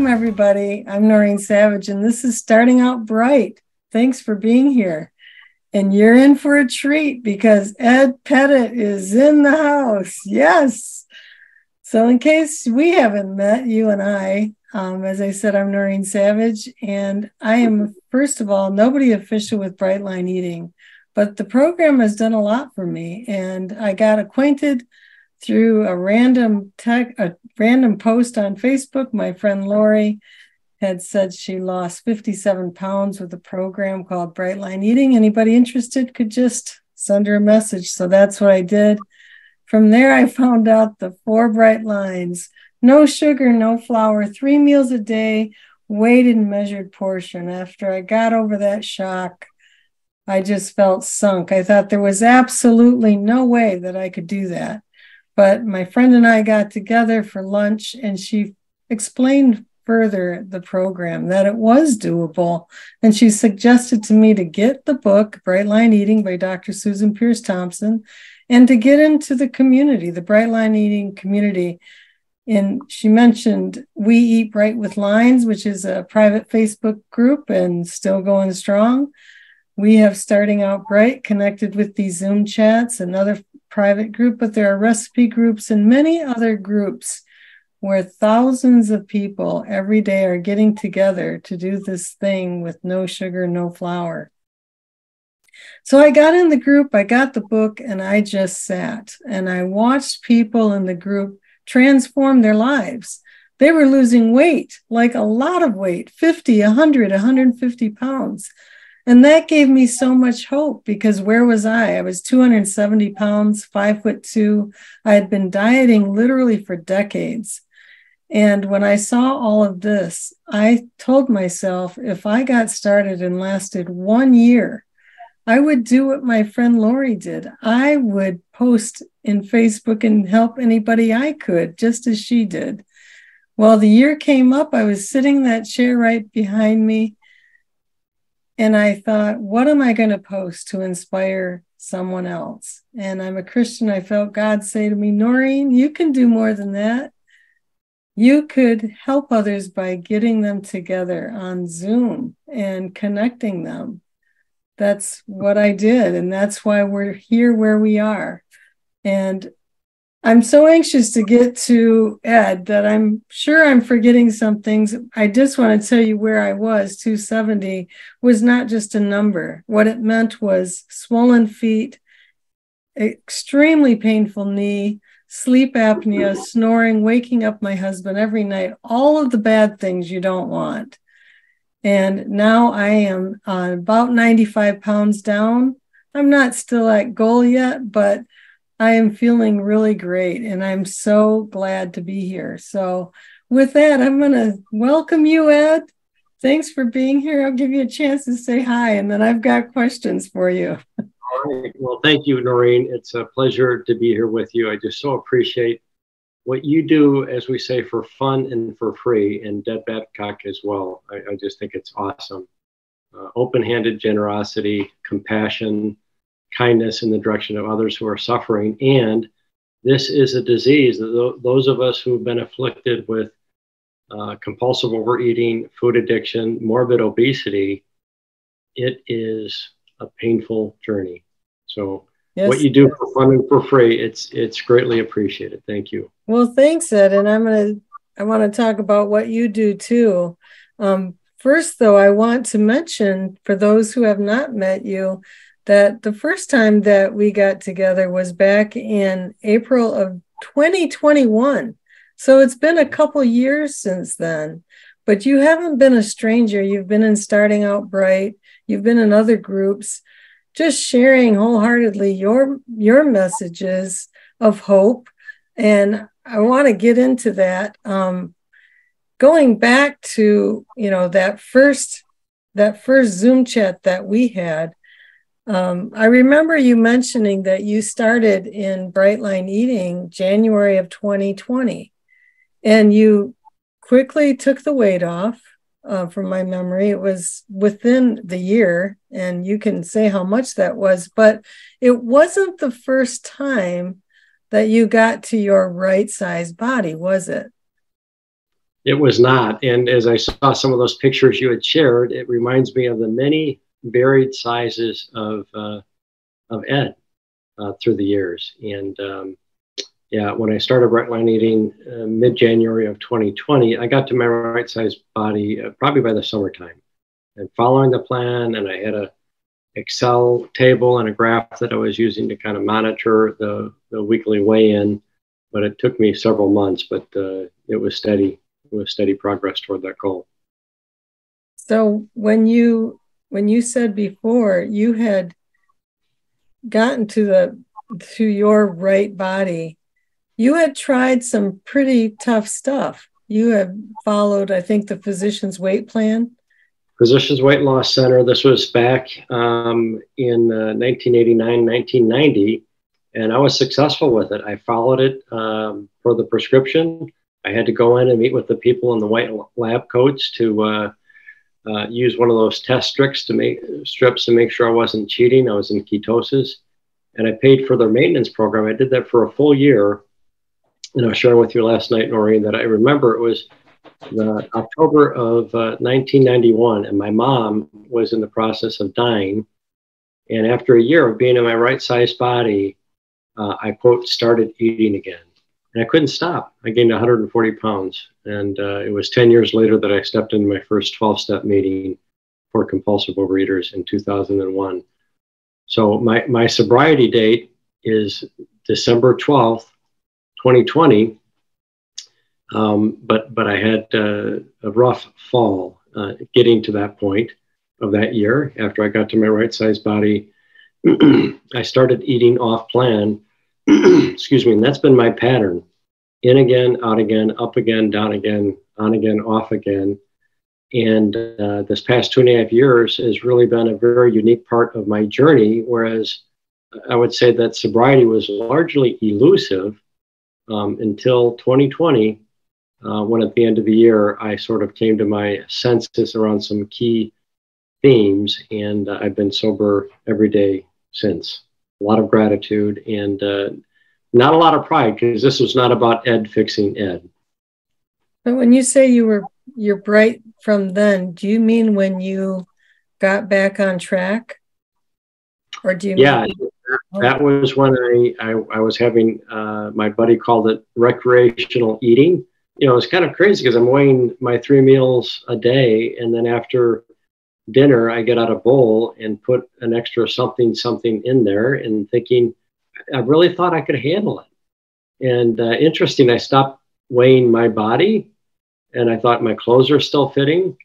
Welcome, everybody. I'm Noreen Savage, and this is Starting Out Bright. Thanks for being here. And you're in for a treat because Ed Petit is in the house. Yes. So, in case we haven't met, you and I, um, as I said, I'm Noreen Savage, and I am, first of all, nobody official with Brightline Eating, but the program has done a lot for me. And I got acquainted through a random tech, a random post on Facebook. My friend Lori had said she lost 57 pounds with a program called Brightline Eating. Anybody interested could just send her a message. So that's what I did. From there, I found out the four bright lines no sugar, no flour, three meals a day, weighted and measured portion. After I got over that shock, I just felt sunk. I thought there was absolutely no way that I could do that. But my friend and I got together for lunch and she explained further the program that it was doable. And she suggested to me to get the book, Bright Line Eating by Dr. Susan Peirce Thompson, and to get into the community, the Bright Line Eating community. And she mentioned We Eat Bright with Lines, which is a private Facebook group and still going strong. We have Starting Out Bright connected with these Zoom chats and other private group, but there are recipe groups and many other groups where thousands of people every day are getting together to do this thing with no sugar, no flour. So I got in the group, I got the book, and I just sat and I watched people in the group transform their lives. They were losing weight, like a lot of weight 50, 100, 150 pounds. And that gave me so much hope because where was I? I was 270 pounds, five foot two. I had been dieting literally for decades. And when I saw all of this, I told myself if I got started and lasted one year, I would do what my friend Lori did. I would post in Facebook and help anybody I could, just as she did. Well, the year came up. I was sitting that chair right behind me and I thought, what am I going to post to inspire someone else? And I'm a Christian. I felt God say to me, Noreen, you can do more than that. You could help others by getting them together on Zoom and connecting them. That's what I did. And that's why we're here where we are. And I'm so anxious to get to Ed that I'm sure I'm forgetting some things. I just want to tell you where I was. 270 was not just a number. What it meant was swollen feet, extremely painful knee, sleep apnea, snoring, waking up my husband every night, all of the bad things you don't want. And now I am uh, about 95 pounds down. I'm not still at goal yet, but I am feeling really great and I'm so glad to be here. So, with that, I'm going to welcome you, Ed. Thanks for being here. I'll give you a chance to say hi and then I've got questions for you. All right. Well, thank you, Noreen. It's a pleasure to be here with you. I just so appreciate what you do, as we say, for fun and for free, and Deb Babcock as well. I, I just think it's awesome. Uh, open handed generosity, compassion, kindness in the direction of others who are suffering. And this is a disease that those of us who've been afflicted with uh, compulsive overeating, food addiction, morbid obesity, it is a painful journey. So yes. what you do for fun and for free, it's it's greatly appreciated. Thank you. Well, thanks, Ed. And I'm gonna I want to talk about what you do too. Um, first, though, I want to mention for those who have not met you that the first time that we got together was back in April of 2021. So it's been a couple years since then. But you haven't been a stranger. You've been in Starting Out Bright. You've been in other groups, just sharing wholeheartedly your your messages of hope. And I want to get into that. Um, going back to you know that first that first Zoom chat that we had, um, I remember you mentioning that you started in Brightline Eating January of 2020, and you quickly took the weight off. Uh, from my memory, it was within the year, and you can say how much that was, but it wasn't the first time that you got to your right size body, was it? It was not. And as I saw some of those pictures you had shared, it reminds me of the many varied sizes of uh, of Ed uh, through the years. And um, yeah, when I started Brightline Eating uh, mid January of 2020, I got to my right size body uh, probably by the summertime. And following the plan, and I had a Excel table and a graph that I was using to kind of monitor the, the weekly weigh in. But it took me several months, but uh, it was steady. It was steady progress toward that goal. So when you when you said before you had gotten to the to your right body. You had tried some pretty tough stuff. You have followed i think the physician's weight plan. Physician's weight loss center. This was back um, in uh, 1989 1990 and i was successful with it. I followed it um, for the prescription. I had to go in and meet with the people in the white lab coats to uh, uh, use one of those test strips to make strips to make sure I wasn't cheating. I was in ketosis, and I paid for their maintenance program. I did that for a full year. And I was sharing with you last night, Noreen, that I remember it was the October of uh, 1991, and my mom was in the process of dying. And after a year of being in my right size body, uh, I quote started eating again and I couldn't stop. I gained 140 pounds, and uh, it was 10 years later that I stepped into my first 12-step meeting for compulsive overeaters in 2001. So my my sobriety date is December 12th, 2020. Um, but but I had uh, a rough fall uh, getting to that point of that year. After I got to my right size body, I started eating off plan excuse me, and that's been my pattern in again, out again, up again, down again, on again, off again. And uh, this past two and a half years has really been a very unique part of my journey. Whereas I would say that sobriety was largely elusive um, until 2020, uh, when at the end of the year I sort of came to my senses around some key themes, and uh, I've been sober every day since a lot of gratitude and uh, not a lot of pride because this was not about Ed fixing Ed. But when you say you were you're bright from then, do you mean when you got back on track, or do you? Yeah, mean- that was when I I, I was having uh, my buddy called it recreational eating. You know, it's kind of crazy because I'm weighing my three meals a day, and then after dinner, I get out a bowl and put an extra something, something in there and thinking, I really thought I could handle it. And uh, interesting, I stopped weighing my body and I thought my clothes are still fitting.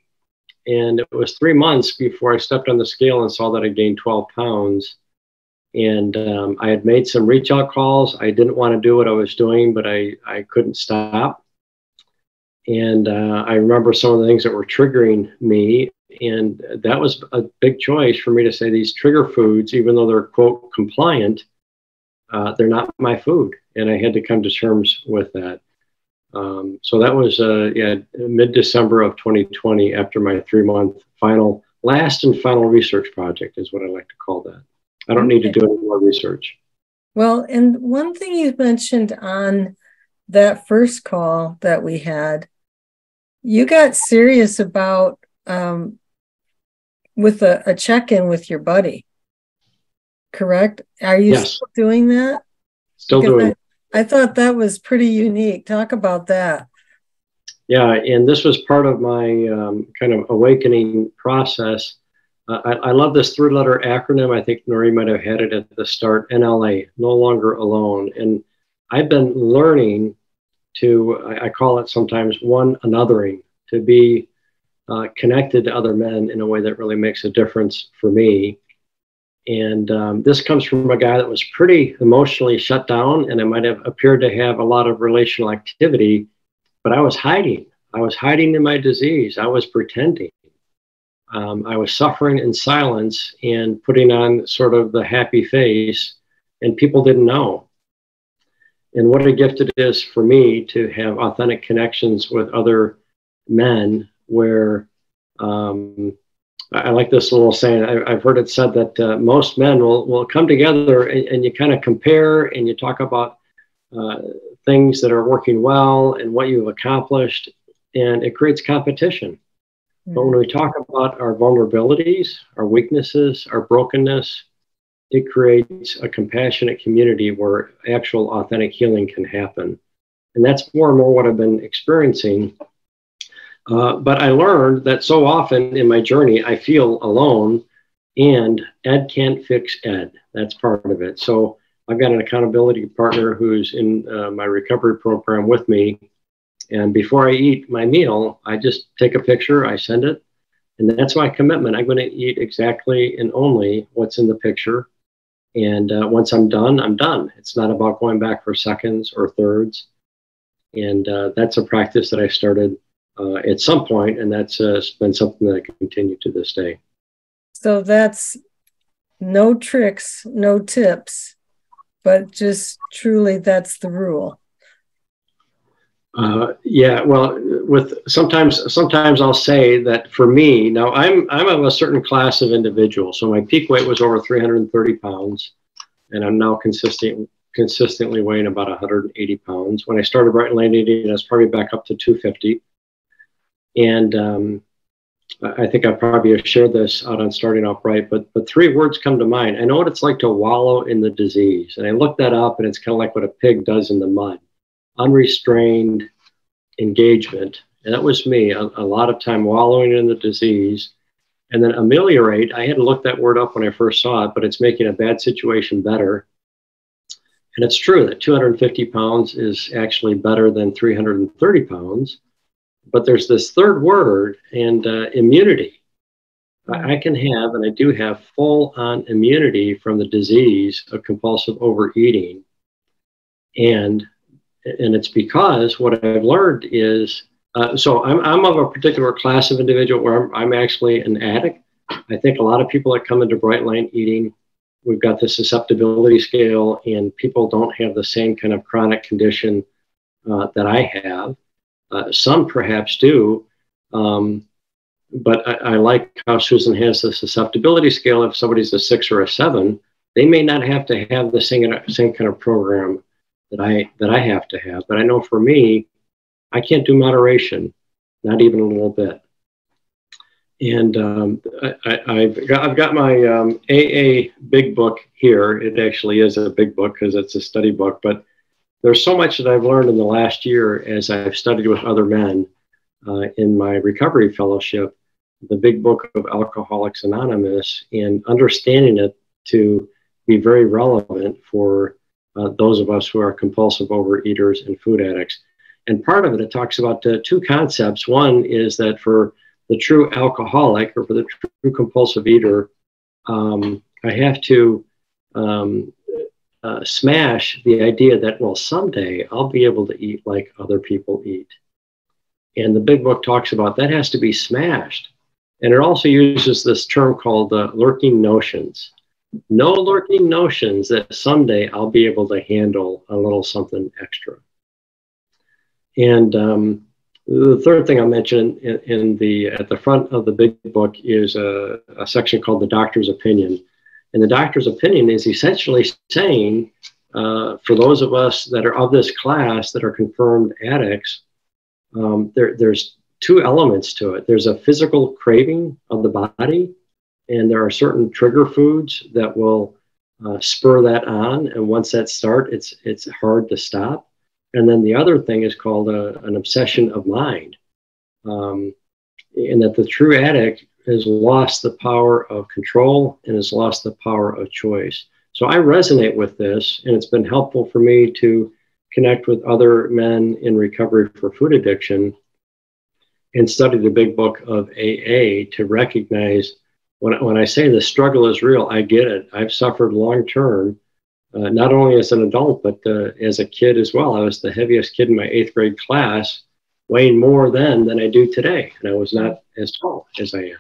And it was three months before I stepped on the scale and saw that I gained 12 pounds. And um, I had made some reach out calls. I didn't want to do what I was doing, but I, I couldn't stop. And uh, I remember some of the things that were triggering me and that was a big choice for me to say these trigger foods, even though they're quote compliant, uh, they're not my food. And I had to come to terms with that. Um, so that was uh, yeah, mid December of 2020 after my three month final, last and final research project is what I like to call that. I don't need to do any more research. Well, and one thing you mentioned on that first call that we had, you got serious about um, with a, a check in with your buddy, correct? Are you yes. still doing that? Still because doing. I, I thought that was pretty unique. Talk about that. Yeah, and this was part of my um, kind of awakening process. Uh, I, I, love this three letter acronym. I think Noreen might have had it at the start NLA, no longer alone. And I've been learning to, I, I call it sometimes one anothering, to be uh, connected to other men in a way that really makes a difference for me. And um, this comes from a guy that was pretty emotionally shut down, and it might have appeared to have a lot of relational activity, but I was hiding. I was hiding in my disease. I was pretending. Um, I was suffering in silence and putting on sort of the happy face, and people didn't know. And what a gift it is for me to have authentic connections with other men where um, I like this little saying. I, have heard it said that uh, most men will, will come together and, and you kind of compare and you talk about uh, things that are working well and what you've accomplished, and it creates competition. Mm-hmm. But when we talk about our vulnerabilities, our weaknesses, our brokenness, it creates a compassionate community where actual authentic healing can happen. And that's more and more what I've been experiencing uh, but I learned that so often in my journey, I feel alone, and Ed can't fix Ed. That's part of it. So I've got an accountability partner who's in uh, my recovery program with me. And before I eat my meal, I just take a picture, I send it, and that's my commitment. I'm going to eat exactly and only what's in the picture. And uh, once I'm done, I'm done. It's not about going back for seconds or thirds. And uh, that's a practice that I started uh, at some point, and that's uh, been something that I continue to this day. So that's no tricks, no tips, but just truly that's the rule. Uh, yeah, well, with sometimes sometimes I'll say that for me now I'm I'm of a certain class of individual. So my peak weight was over 330 pounds, and I'm now consistent consistently weighing about 180 pounds. When I started Bright Line Eating, I was probably back up to 250. And um, I think I probably have shared this out on Starting Out Bright, but but three words come to mind. I know what it's like to wallow in the disease, and I looked that up, and it's kind of like what a pig does in the mud, unrestrained engagement, and that was me. A, a lot of time wallowing in the disease, and then ameliorate. I had to look that word up when I first saw it, but it's making a bad situation better. And it's true that 250 pounds is actually better than 330 pounds but there's this third word and uh, immunity. I can have, and I do have full on immunity from the disease of compulsive overeating. And, and it's because what I've learned is uh, so I'm, I'm of a particular class of individual where I'm, I'm actually an addict. I think a lot of people that come into bright line eating, we've got the susceptibility scale, and people don't have the same kind of chronic condition uh, that I have. Uh, some perhaps do. Um, but I, I, like how Susan has the susceptibility scale. If somebody's a six or a seven, they may not have to have the same, same kind of program that I that I have to have. But I know for me, I can't do moderation, not even a little bit. And um, I, have got, I've got my um, AA big book here. It actually is a big book because it's a study book, but there's so much that I've learned in the last year as I've studied with other men uh, in my recovery fellowship, the big book of Alcoholics Anonymous, and understanding it to be very relevant for uh, those of us who are compulsive overeaters and food addicts. And part of it, it talks about uh, two concepts. One is that for the true alcoholic or for the true compulsive eater, um, I have to um, uh, smash the idea that, well, someday I'll be able to eat like other people eat. And the big book talks about that has to be smashed. And it also uses this term called uh, lurking notions. no lurking notions that someday I'll be able to handle a little something extra. And um, the third thing I mentioned in, in, the at the front of the big book is a, a section called the doctor's opinion. And the doctor's opinion is essentially saying, uh, for those of us that are of this class that are confirmed addicts, um, there, there's two elements to it. There's a physical craving of the body, and there are certain trigger foods that will uh, spur that on. And once that starts, it's it's hard to stop. And then the other thing is called a, an obsession of mind, um, in that the true addict has lost the power of control and has lost the power of choice. So I resonate with this, and it's been helpful for me to connect with other men in recovery for food addiction and study the big book of AA to recognize when, when I say the struggle is real, I get it. I've suffered long term, uh, not only as an adult, but uh, as a kid as well. I was the heaviest kid in my eighth grade class, weighing more then than I do today. And I was not as tall as I am.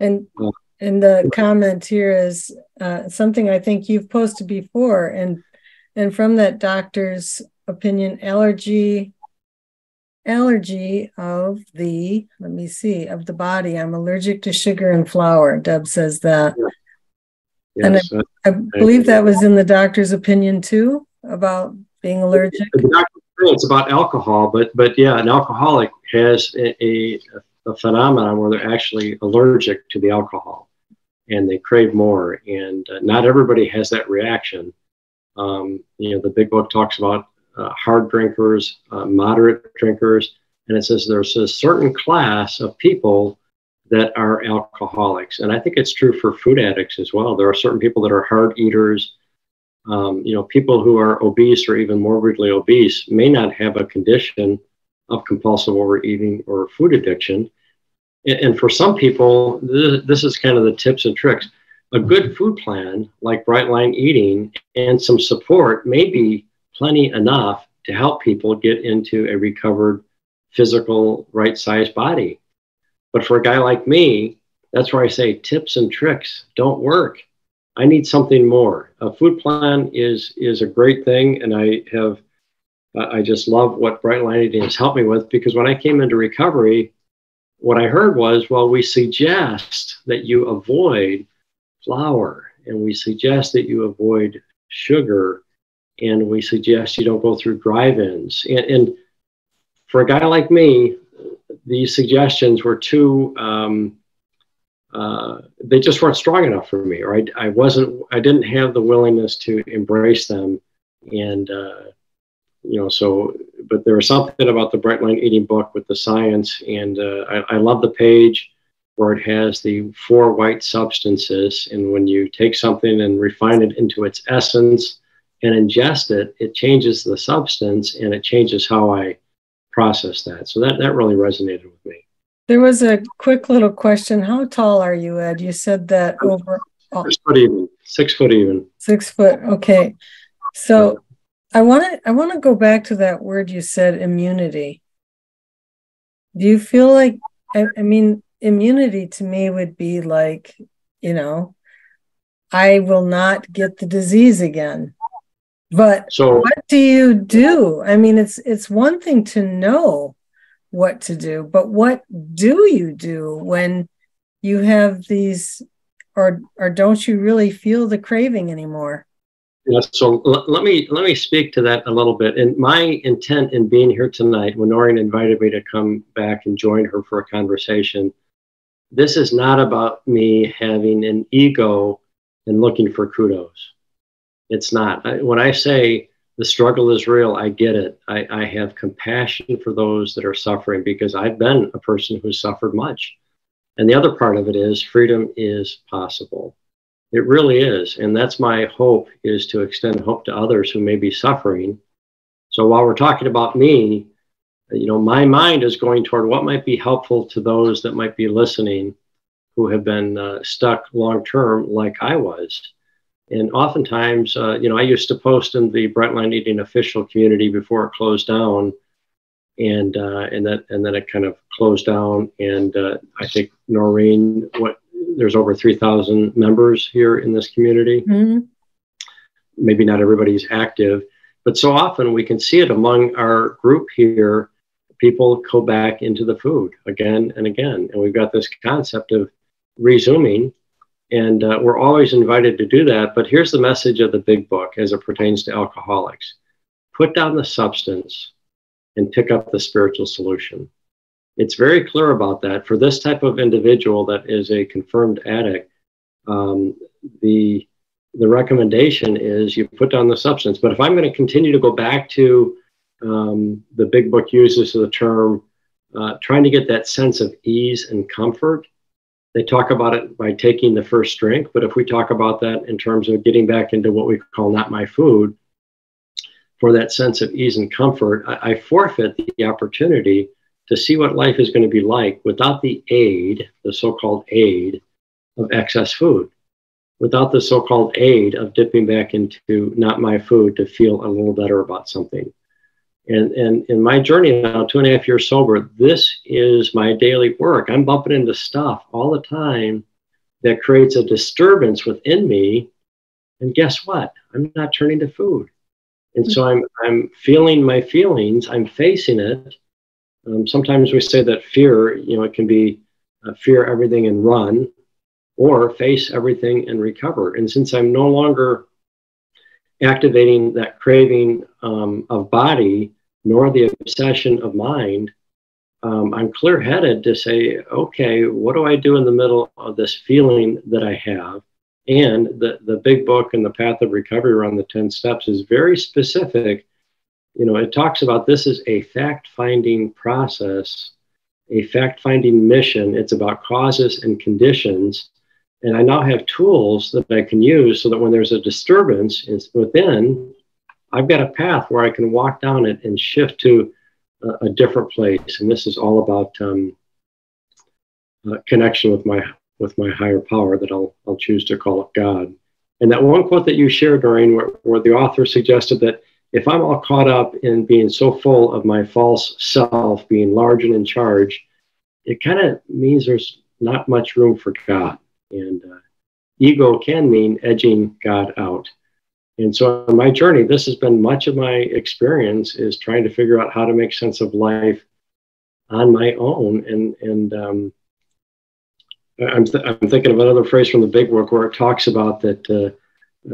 And uh, and the comment here is uh, something I think you've posted before, and and from that doctor's opinion, allergy allergy of the let me see of the body. I'm allergic to sugar and flour. Deb says that, yes, and I, I believe that was in the doctor's opinion too about being allergic. It's about alcohol, but but yeah, an alcoholic has a, a, a phenomenon where they're actually allergic to the alcohol and they crave more. And uh, not everybody has that reaction. Um, you know, the big book talks about uh, hard drinkers, uh, moderate drinkers, and it says there's a certain class of people that are alcoholics. And I think it's true for food addicts as well. There are certain people that are hard eaters. Um, you know, people who are obese or even morbidly obese may not have a condition of compulsive overeating or food addiction, and for some people, this is kind of the tips and tricks. A good food plan, like Bright Line Eating, and some support may be plenty enough to help people get into a recovered physical, right sized body. But for a guy like me, that's where I say tips and tricks don't work. I need something more. A food plan is is a great thing, and I have I just love what Bright Line Eating has helped me with because when I came into recovery, what I heard was, well, we suggest that you avoid flour and we suggest that you avoid sugar and we suggest you don't go through drive-ins. And, and for a guy like me, these suggestions were too, um, uh, they just weren't strong enough for me, or I, I wasn't, I didn't have the willingness to embrace them. And, uh, you know, so, but there was something about the Bright Line Eating book with the science, and uh, I, I love the page where it has the four white substances. And when you take something and refine it into its essence and ingest it, it changes the substance and it changes how I process that. So that, that really resonated with me. There was a quick little question. How tall are you, Ed? You said that over six foot even. Six foot even. Six foot. Okay. So I want to I want to go back to that word you said immunity. Do you feel like I, I mean immunity to me would be like, you know, I will not get the disease again. But so what do you do? I mean, it's it's one thing to know what to do, but what do you do when you have these or or don't you really feel the craving anymore? Yeah, so l- let me let me speak to that a little bit. And my intent in being here tonight, when Noreen invited me to come back and join her for a conversation, this is not about me having an ego and looking for kudos. It's not. I, when I say the struggle is real, I get it. I, I have compassion for those that are suffering because I've been a person who's suffered much. And the other part of it is freedom is possible. It really is. And that's my hope is to extend hope to others who may be suffering. So while we're talking about me, you know, my mind is going toward what might be helpful to those that might be listening who have been uh, stuck long term like I was. And oftentimes, uh, you know, I used to post in the Bright Line Eating official community before it closed down, and uh, and that and then it kind of closed down. And uh, I think Noreen, what there's over 3,000 members here in this community. Mm-hmm. Maybe not everybody's active, but so often we can see it among our group here. People go back into the food again and again. And we've got this concept of resuming, and uh, we're always invited to do that. But here's the message of the big book as it pertains to alcoholics put down the substance and pick up the spiritual solution. It's very clear about that. For this type of individual that is a confirmed addict, um, the the recommendation is you put down the substance. But if I'm going to continue to go back to um, the big book uses the term uh, trying to get that sense of ease and comfort, they talk about it by taking the first drink. But if we talk about that in terms of getting back into what we call not my food, for that sense of ease and comfort, I, I forfeit the opportunity to see what life is going to be like without the aid, the so called aid of excess food, without the so called aid of dipping back into not my food to feel a little better about something. And, and in my journey now, two and a half years sober, this is my daily work. I'm bumping into stuff all the time that creates a disturbance within me. And guess what? I'm not turning to food. And so I'm, I'm feeling my feelings, I'm facing it. Um, sometimes we say that fear, you know, it can be uh, fear everything and run, or face everything and recover. And since I'm no longer activating that craving um, of body, nor the obsession of mind, um, I'm clear headed to say, okay, what do I do in the middle of this feeling that I have? And the, the big book and the path of recovery around the 10 steps is very specific. You know, it talks about this is a fact finding process, a fact finding mission. It's about causes and conditions. And I now have tools that I can use so that when there's a disturbance within, I've got a path where I can walk down it and shift to a, a different place. And this is all about um, uh, connection with my with my higher power that I'll, I'll choose to call it God. And that one quote that you shared, Noreen, where, where the author suggested that if I'm all caught up in being so full of my false self, being large and in charge, it kind of means there's not much room for God. And uh, ego can mean edging God out. And so on my journey, this has been much of my experience is trying to figure out how to make sense of life on my own and, and um, I'm, th- I'm thinking of another phrase from the big book where it talks about that uh,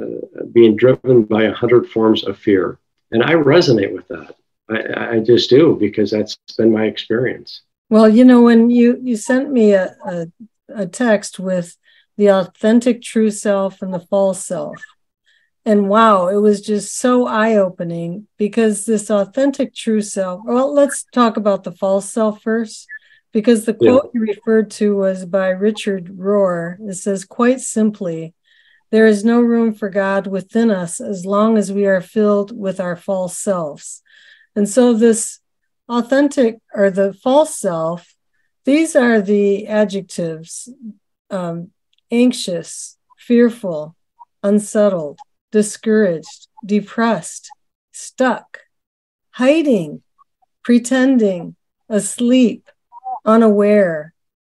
uh, being driven by a hundred forms of fear. And I resonate with that. I, I, just do because that's been my experience. Well, you know, when you, you sent me a, a, a text with the authentic true self and the false self, and wow, it was just so eye opening because this authentic true self. Well, let's talk about the false self first because the quote yeah. you referred to was by Richard Rohr. It says, quite simply, there is no room for God within us as long as we are filled with our false selves. And so, this authentic or the false self, these are the adjectives um, anxious, fearful, unsettled, discouraged, depressed, stuck, hiding, pretending, asleep, unaware,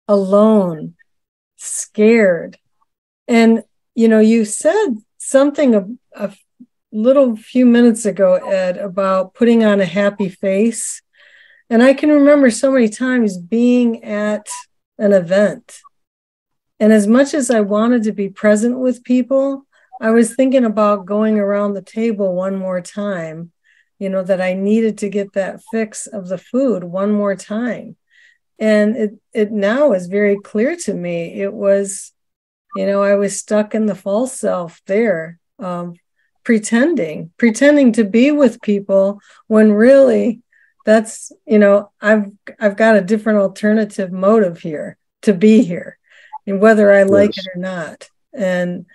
alone, scared. And, you know, you said something a, a little few minutes ago, Ed, about putting on a happy face. And I can remember so many times being at an event. And as much as I wanted to be present with people, I was thinking about going around the table one more time, you know, that I needed to get that fix of the food one more time. And it it now is very clear to me. It was you know i was stuck in the false self there um, pretending pretending to be with people when really that's you know i've i've got a different alternative motive here to be here and whether i like yes. it or not. And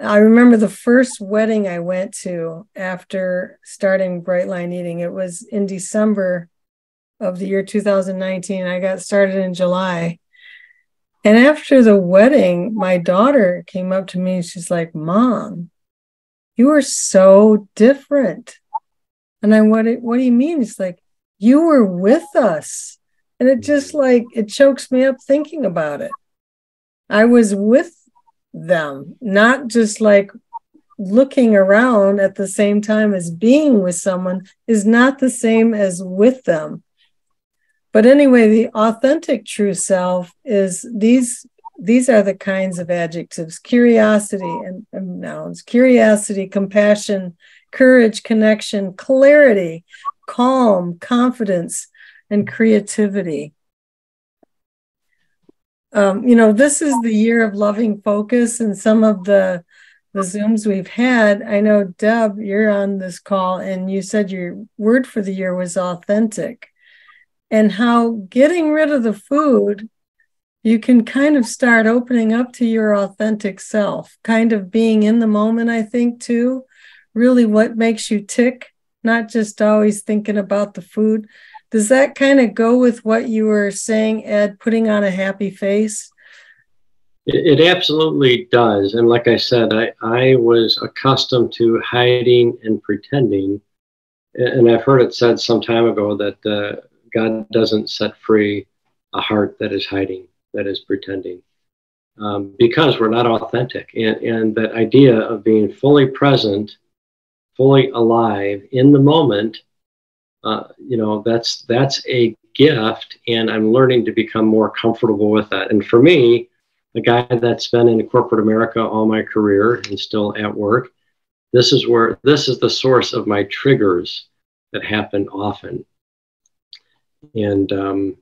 i remember the first wedding i went to after starting bright line eating it was in december of the year 2019. I got started in July. And after the wedding, my daughter came up to me and she's like, Mom, you are so different. And I, what, what do you mean? It's like, you were with us. And it just like, it chokes me up thinking about it. I was with them, not just like looking around at the same time as being with someone is not the same as with them. But anyway, the authentic true self is these these are the kinds of adjectives curiosity and, and nouns curiosity compassion courage connection clarity calm confidence and creativity um, you know this is the year of loving focus and some of the the Zooms we've had, I know, Deb, you're on this call and you said your word for the year was authentic. And how getting rid of the food, you can kind of start opening up to your authentic self, kind of being in the moment, I think, too. Really, what makes you tick, not just always thinking about the food. Does that kind of go with what you were saying, Ed, putting on a happy face? It, absolutely does. And like I said, I, I was accustomed to hiding and pretending. And I've heard it said some time ago that uh, God doesn't set free a heart that is hiding, that is pretending, um, because we're not authentic. And, and that idea of being fully present, fully alive in the moment, uh, you know, that's that's a gift. And I'm learning to become more comfortable with that. And for me, a guy that's been in corporate America all my career and still at work. This is where this is the source of my triggers that happen often. And um,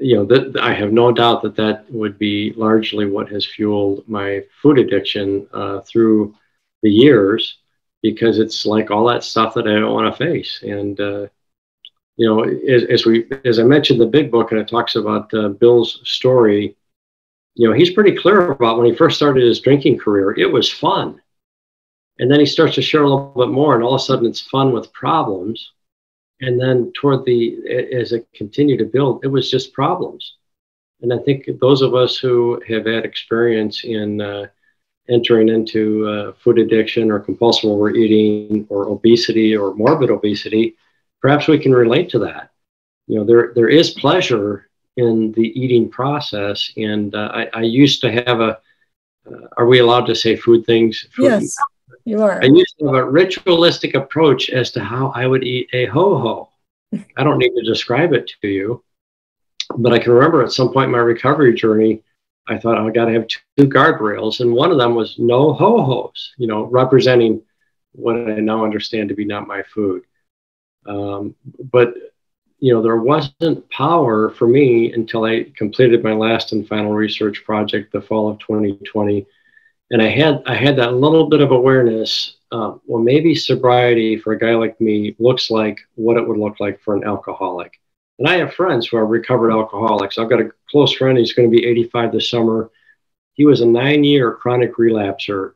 you know, that I have no doubt that that would be largely what has fueled my food addiction uh, through the years, because it's like all that stuff that I don't want to face. And uh, you know, as, as, we as I mentioned the big book, and it talks about uh, Bill's story you know, he's pretty clear about when he first started his drinking career, it was fun. And then he starts to share a little bit more, and all of a sudden it's fun with problems. And then toward the, as it continued to build, it was just problems. And I think those of us who have had experience in uh, entering into uh, food addiction or compulsive overeating or obesity or morbid obesity, perhaps we can relate to that. You know, there, there is pleasure in the eating process. And uh, I, I, used to have a, uh, are we allowed to say food things? Food yes, you are. I used to have a ritualistic approach as to how I would eat a ho ho. I don't need to describe it to you, but I can remember at some point in my recovery journey, I thought I got to have two guardrails, and one of them was no ho hos, you know, representing what I now understand to be not my food. Um, but you know, there wasn't power for me until I completed my last and final research project, the fall of 2020. And I had I had that little bit of awareness. Uh, well, maybe sobriety for a guy like me looks like what it would look like for an alcoholic. And I have friends who are recovered alcoholics. I've got a close friend. He's going to be 85 this summer. He was a nine-year chronic relapser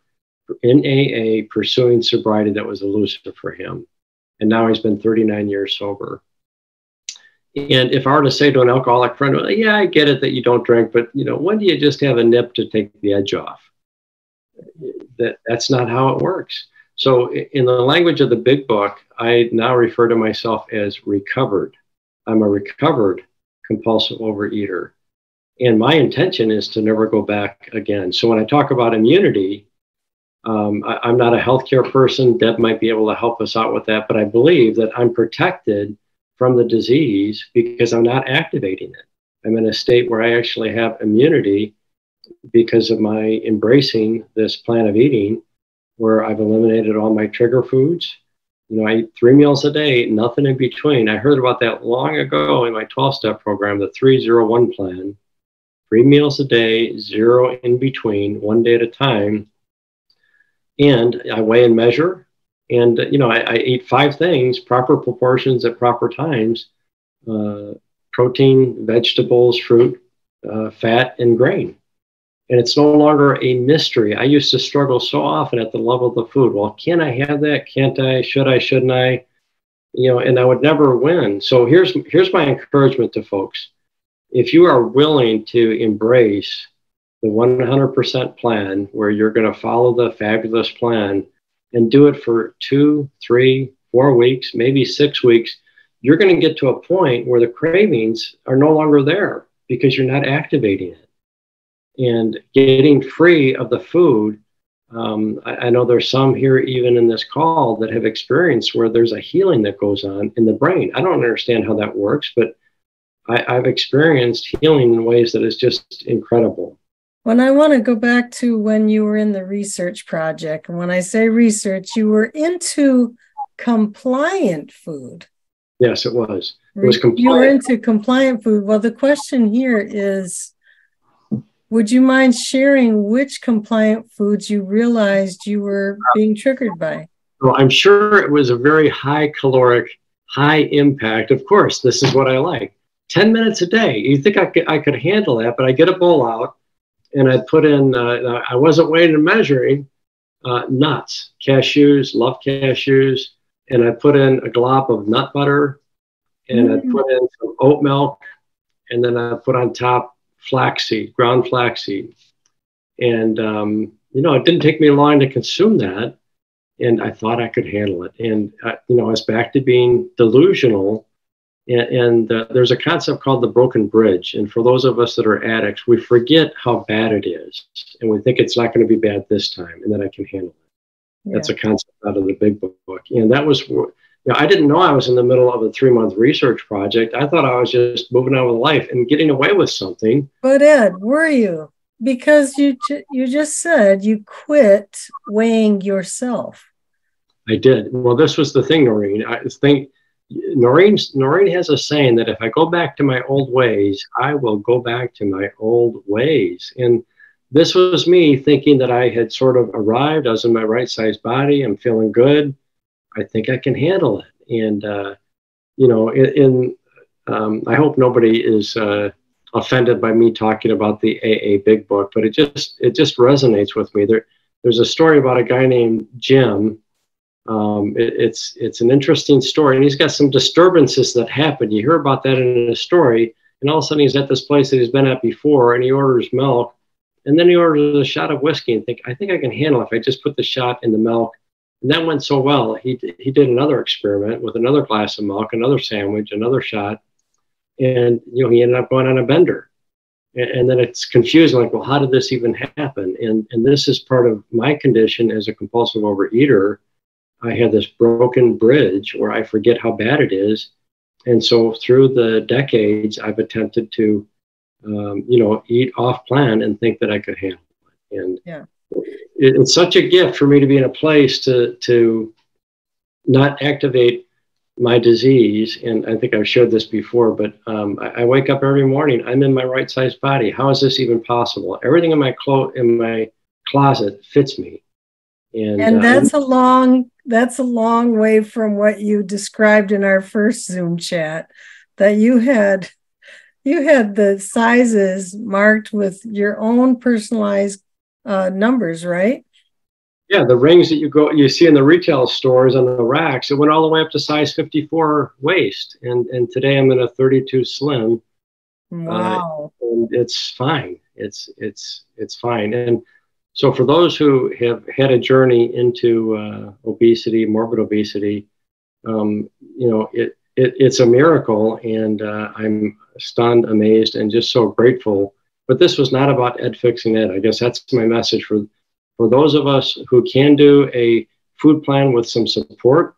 in AA, pursuing sobriety that was elusive for him. And now he's been 39 years sober. And if I were to say to an alcoholic friend, well, yeah, I get it that you don't drink, but you know, when do you just have a nip to take the edge off? That that's not how it works. So in the language of the big book, I now refer to myself as recovered. I'm a recovered compulsive overeater. And my intention is to never go back again. So when I talk about immunity, um, I, am not a healthcare person. Deb might be able to help us out with that, but I believe that I'm protected from the disease because I'm not activating it. I'm in a state where I actually have immunity because of my embracing this plan of eating where I've eliminated all my trigger foods. You know, I eat three meals a day, nothing in between. I heard about that long ago in my 12 step program, the 301 plan. Three meals a day, zero in between, one day at a time. And I weigh and measure and you know I, I eat five things proper proportions at proper times uh, protein vegetables fruit uh, fat and grain and it's no longer a mystery. I used to struggle so often at the level of the food. Well can i have that? Can't i? Should i? Shouldn't i? You know and i would never win. So here's here's my encouragement to folks. If you are willing to embrace the 100% plan where you're going to follow the fabulous plan and do it for two, three, four weeks, maybe six weeks, you're going to get to a point where the cravings are no longer there because you're not activating it. And getting free of the food. Um, I, I know there's some here, even in this call, that have experienced where there's a healing that goes on in the brain. I don't understand how that works, but I, I've experienced healing in ways that is just incredible. When I want to go back to when you were in the research project, and when I say research, you were into compliant food. Yes, it was. It was compliant. You were into compliant food. Well, the question here is would you mind sharing which compliant foods you realized you were being triggered by? Well, I'm sure it was a very high caloric, high impact. Of course, this is what I like. 10 minutes a day. You think I could, I could handle that, but I get a bowl out and I put in, uh, I wasn't weighing and measuring uh, nuts, cashews, love cashews, and I put in a glop of nut butter and mm. I put in some oat milk and then I put on top flaxseed, ground flaxseed. And, um, you know, it didn't take me long to consume that. And I thought I could handle it. And, uh, you know, I was back to being delusional. And, and uh, there's a concept called the broken bridge. And for those of us that are addicts, we forget how bad it is. And we think it's not going to be bad this time and that I can handle it. Yeah. That's a concept out of the big book. And that was you know, I didn't know I was in the middle of a three month research project. I thought I was just moving on with life and getting away with something. But Ed, were you? Because you you just said you quit weighing yourself. I did. Well, this was the thing, Noreen. I think Noreen Noreen has a saying that if I go back to my old ways, I will go back to my old ways. And this was me thinking that I had sort of arrived. I was in my right sized body. I'm feeling good. I think I can handle it. And, uh, you know, in, in um, I hope nobody is uh, offended by me talking about the AA Big Book, but it just it just resonates with me. There, there's a story about a guy named Jim. Um, it, it's it's an interesting story, and he's got some disturbances that happen. You hear about that in a story, and all of a sudden he's at this place that he's been at before, and he orders milk, and then he orders a shot of whiskey, and think I think I can handle it if I just put the shot in the milk and that went so well. He, he did another experiment with another glass of milk, another sandwich, another shot. And, you know, he ended up going on a bender. And, and then it's confusing, like, well, how did this even happen? And, and this is part of my condition as a compulsive overeater. I had this broken bridge where I forget how bad it is. And so through the decades, I've attempted to, um, you know, eat off plan and think that I could handle it. And yeah it's such a gift for me to be in a place to to not activate my disease. And I think I've shared this before, but um, I, I, wake up every morning. I'm in my right sized body. How is this even possible? Everything in my clo- in my closet fits me. And, and uh, that's uh, a long that's a long way from what you described in our first Zoom chat that you had you had the sizes marked with your own personalized uh, numbers, right? Yeah, the rings that you go you see in the retail stores on the racks, it went all the way up to size 54 waist, and and today I'm in a 32 slim. Wow, uh, and it's fine. It's it's it's fine. And so for those who have had a journey into uh, obesity, morbid obesity, um, you know it, it it's a miracle, and uh, I'm stunned, amazed, and just so grateful but this was not about ed fixing it. I guess that's my message for for those of us who can do a food plan with some support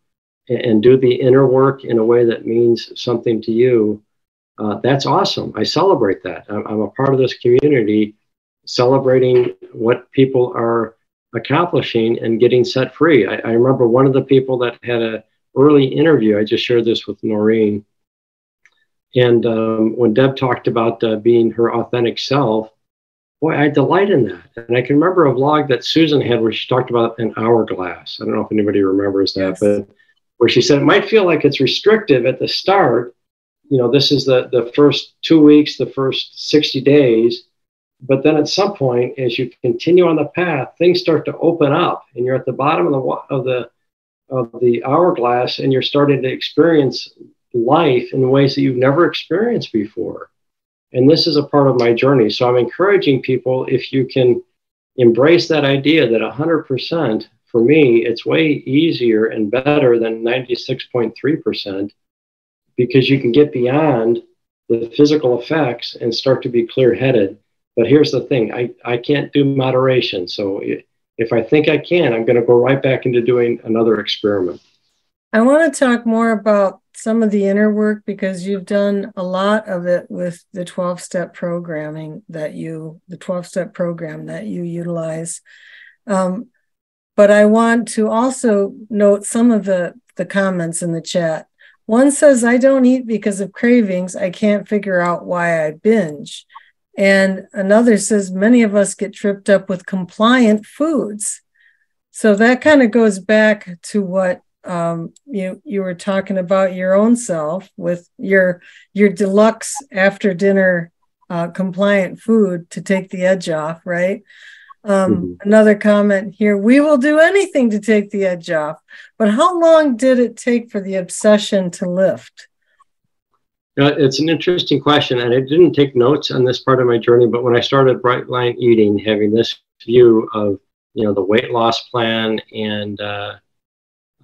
and, and do the inner work in a way that means something to you. Uh, that's awesome. I celebrate that. I'm, I'm, a part of this community, celebrating what people are accomplishing and getting set free. I, I remember one of the people that had a early interview. I just shared this with Noreen and um, when Deb talked about uh, being her authentic self, boy, I delight in that. And I can remember a vlog that Susan had where she talked about an hourglass. I don't know if anybody remembers that, yes. but where she said it might feel like it's restrictive at the start. You know, this is the, the first two weeks, the first 60 days. But then at some point, as you continue on the path, things start to open up and you're at the bottom of the, of the, of the hourglass and you're starting to experience life in ways that you've never experienced before. And this is a part of my journey. So I'm encouraging people if you can embrace that idea that 100% for me, it's way easier and better than 96.3% because you can get beyond the physical effects and start to be clear headed. But here's the thing I, I can't do moderation. So if I think I can, I'm going to go right back into doing another experiment. I want to talk more about some of the inner work because you've done a lot of it with the 12 step programming that you, the 12 step program that you utilize. Um, but I want to also note some of the, the comments in the chat. One says, I don't eat because of cravings. I can't figure out why I binge. And another says, many of us get tripped up with compliant foods. So that kind of goes back to what um, you you were talking about your own self with your your deluxe after dinner uh, compliant food to take the edge off, right? Um, mm-hmm. Another comment here: We will do anything to take the edge off. But how long did it take for the obsession to lift? Uh, it's an interesting question, and I didn't take notes on this part of my journey. But when I started Bright Line Eating, having this view of you know the weight loss plan and uh,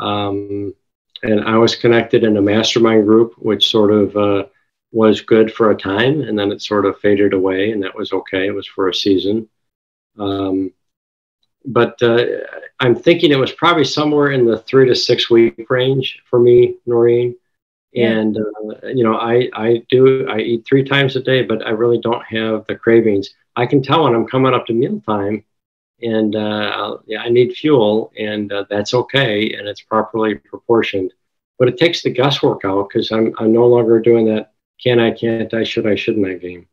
um, and I was connected in a mastermind group, which sort of uh, was good for a time, and then it sort of faded away, and that was okay. It was for a season. Um, but uh, I'm thinking it was probably somewhere in the three to six week range for me, Noreen. Yeah. And uh, you know, I I do I eat three times a day, but I really don't have the cravings. I can tell when I'm coming up to mealtime and uh, I need fuel, and uh, that's okay, and it's properly proportioned. But it takes the guesswork out because I'm I'm no longer doing that. Can I? Can't I? Should I? Shouldn't I? Game.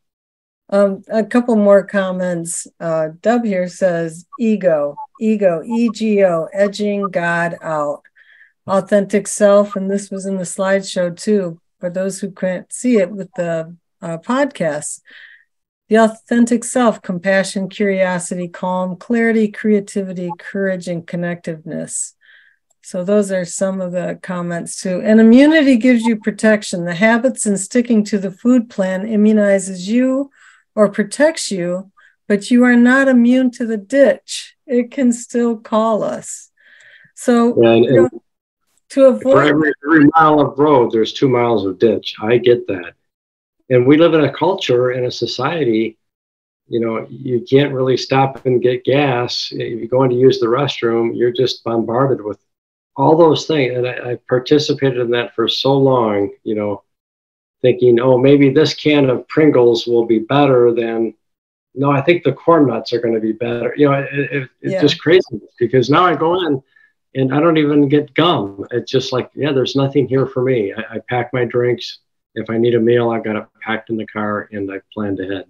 Um, a couple more comments. Uh, Dub here says ego, ego, ego, edging God out, authentic self, and this was in the slideshow too. For those who can't see it with the uh, podcast, the authentic self, compassion, curiosity, calm, clarity, creativity, courage, and connectiveness. So, those are some of the comments too. And immunity gives you protection. The habits and sticking to the food plan immunizes you or protects you, but you are not immune to the ditch. It can still call us. So, yeah, and, you know, to avoid for every, every mile of road, there's two miles of ditch. I get that and we live in a culture in a society you know you can't really stop and get gas. If you're going to use the restroom you're just bombarded with all those things. And I, I, participated in that for so long you know thinking oh maybe this can of pringles will be better than no i think the corn nuts are going to be better. You know it, it, it's yeah. just crazy because now i go in and i don't even get gum. It's just like yeah there's nothing here for me. I, I pack my drinks if I need a meal, I've got it packed in the car and I've planned ahead.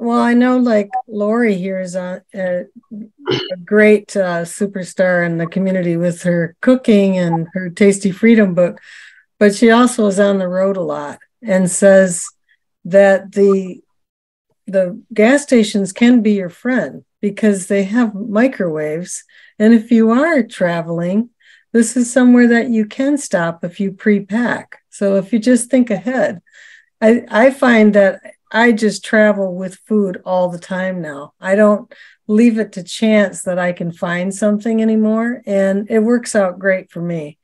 Well, I know like Lori here is a, a, a great uh, superstar in the community with her cooking and her Tasty Freedom book, but she also is on the road a lot and says that the the gas stations can be your friend because they have microwaves, and if you are traveling, this is somewhere that you can stop if you pre-pack. So if you just think ahead, I, I find that I just travel with food all the time now. I don't leave it to chance that I can find something anymore. And it works out great for me.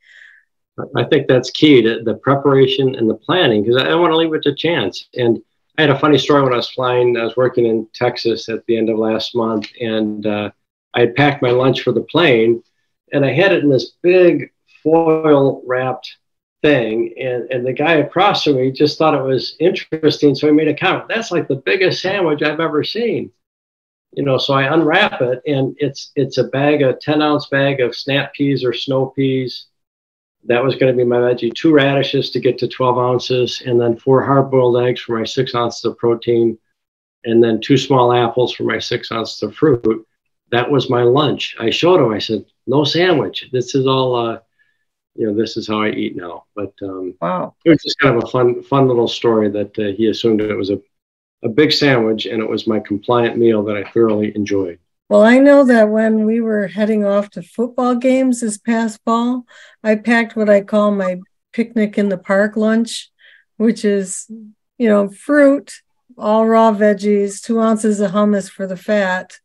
I think that's key to the preparation and the planning because I don't want to leave it to chance. And I had a funny story when I was flying. I was working in Texas at the end of last month, and uh, I had packed my lunch for the plane, and I had it in this big foil wrapped thing. And, and the guy across from me just thought it was interesting. So he made a comment. That's like the biggest sandwich I've ever seen. You know, so I unwrap it and it's it's a bag, a 10 ounce bag of snap peas or snow peas. That was going to be my veggie, two radishes to get to 12 ounces, and then four hard boiled eggs for my six ounces of protein, and then two small apples for my six ounces of fruit. That was my lunch. I showed him, I said, no sandwich. This is all uh, you know, this is how I eat now. But um, wow, it was just kind of a fun, fun little story that uh, he assumed it was a, a big sandwich and it was my compliant meal that I thoroughly enjoyed. Well, I know that when we were heading off to football games this past fall, I packed what I call my picnic in the park lunch, which is, you know, fruit, all raw veggies, two ounces of hummus for the fat,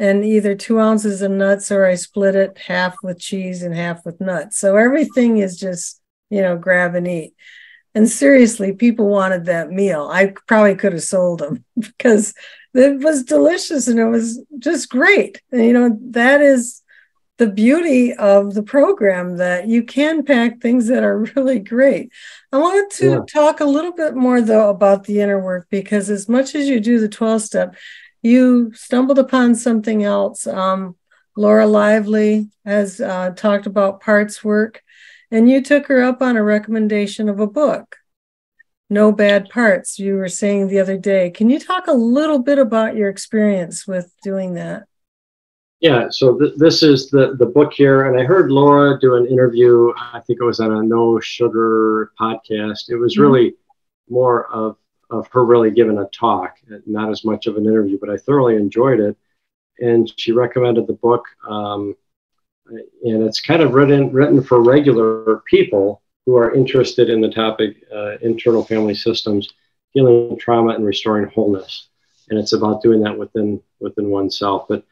and either two ounces of nuts or I split it half with cheese and half with nuts. So everything is just, you know, grab and eat. And seriously, people wanted that meal. I probably could have sold them because it was delicious and it was just great. And, you know, that is the beauty of the program that you can pack things that are really great. I wanted to yeah. talk a little bit more though about the inner work because as much as you do the 12 step, you stumbled upon something else. Um, Laura Lively has uh, talked about parts work, and you took her up on a recommendation of a book, No Bad Parts, you were saying the other day. Can you talk a little bit about your experience with doing that? Yeah, so th- this is the the book here, and I heard Laura do an interview. I think it was on a No Sugar podcast. It was mm-hmm. really more of of her really giving a talk, not as much of an interview, but I thoroughly enjoyed it. And she recommended the book, um, and it's kind of written written for regular people who are interested in the topic uh, internal family systems, healing trauma, and restoring wholeness. And it's about doing that within within oneself, but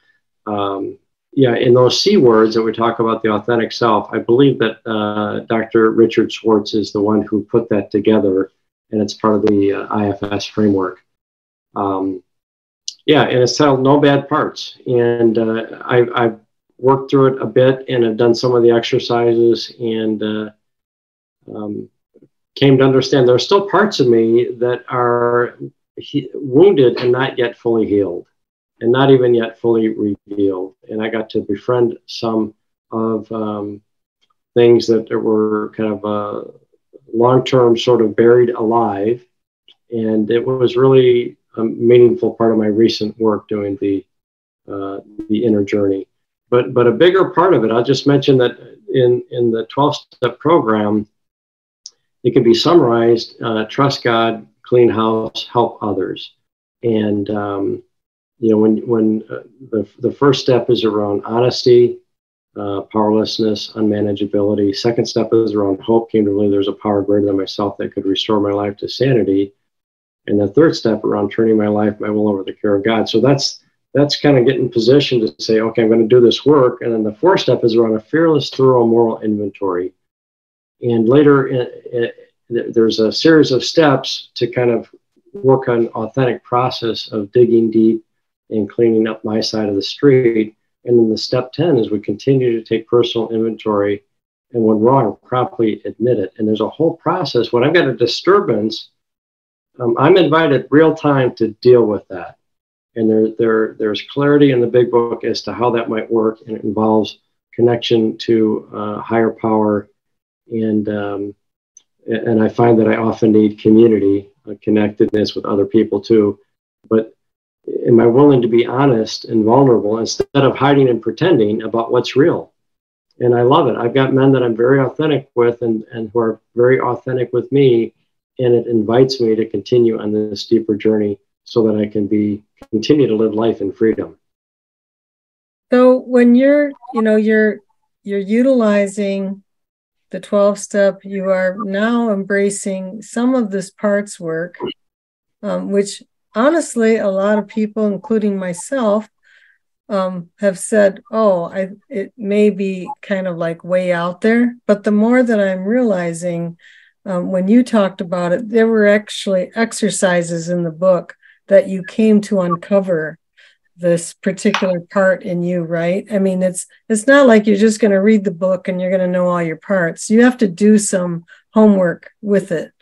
um, yeah, in those C words that we talk about the authentic self, I believe that uh, Dr. Richard Schwartz is the one who put that together, and it's part of the uh, IFS framework. Um, yeah, and it's titled No Bad Parts. And uh, I, I've worked through it a bit and have done some of the exercises and uh, um, came to understand there are still parts of me that are he- wounded and not yet fully healed and not even yet fully revealed. And I got to befriend some of um, things that were kind of uh, long term, sort of buried alive. And it was really a meaningful part of my recent work doing the uh, the inner journey. But but a bigger part of it, I'll just mention that in in the 12 step program, it can be summarized: uh, trust God, clean house, help others, and um, you know, when when uh, the the first step is around honesty, uh, powerlessness, unmanageability. Second step is around hope. Came to believe there's a power greater than myself that could restore my life to sanity. And the third step around turning my life, my will over the care of God. So that's that's kind of getting positioned to say, okay, I'm going to do this work. And then the fourth step is around a fearless, thorough moral inventory. And later, uh, uh, there's a series of steps to kind of work on authentic process of digging deep and cleaning up my side of the street. And then the step 10 is we continue to take personal inventory and when wrong, promptly admit it. And there's a whole process. When I've got a disturbance, um, I'm invited real time to deal with that. And there, there, there's clarity in the big book as to how that might work. And it involves connection to uh, higher power. And, um, and I find that I often need community, uh, connectedness with other people too. But am I willing to be honest and vulnerable instead of hiding and pretending about what's real? And I love it. I've got men that I'm very authentic with and, and who are very authentic with me. And it invites me to continue on this deeper journey so that I can be continue to live life in freedom. So when you're, you know, you're you're utilizing the 12 step, you are now embracing some of this parts work, um, which honestly, a lot of people, including myself, um, have said, "Oh, I it may be kind of like way out there." But the more that I'm realizing, um, when you talked about it, there were actually exercises in the book that you came to uncover this particular part in you right? I mean it's it's not like you're just going to read the book and you're going to know all your parts. You have to do some homework with it.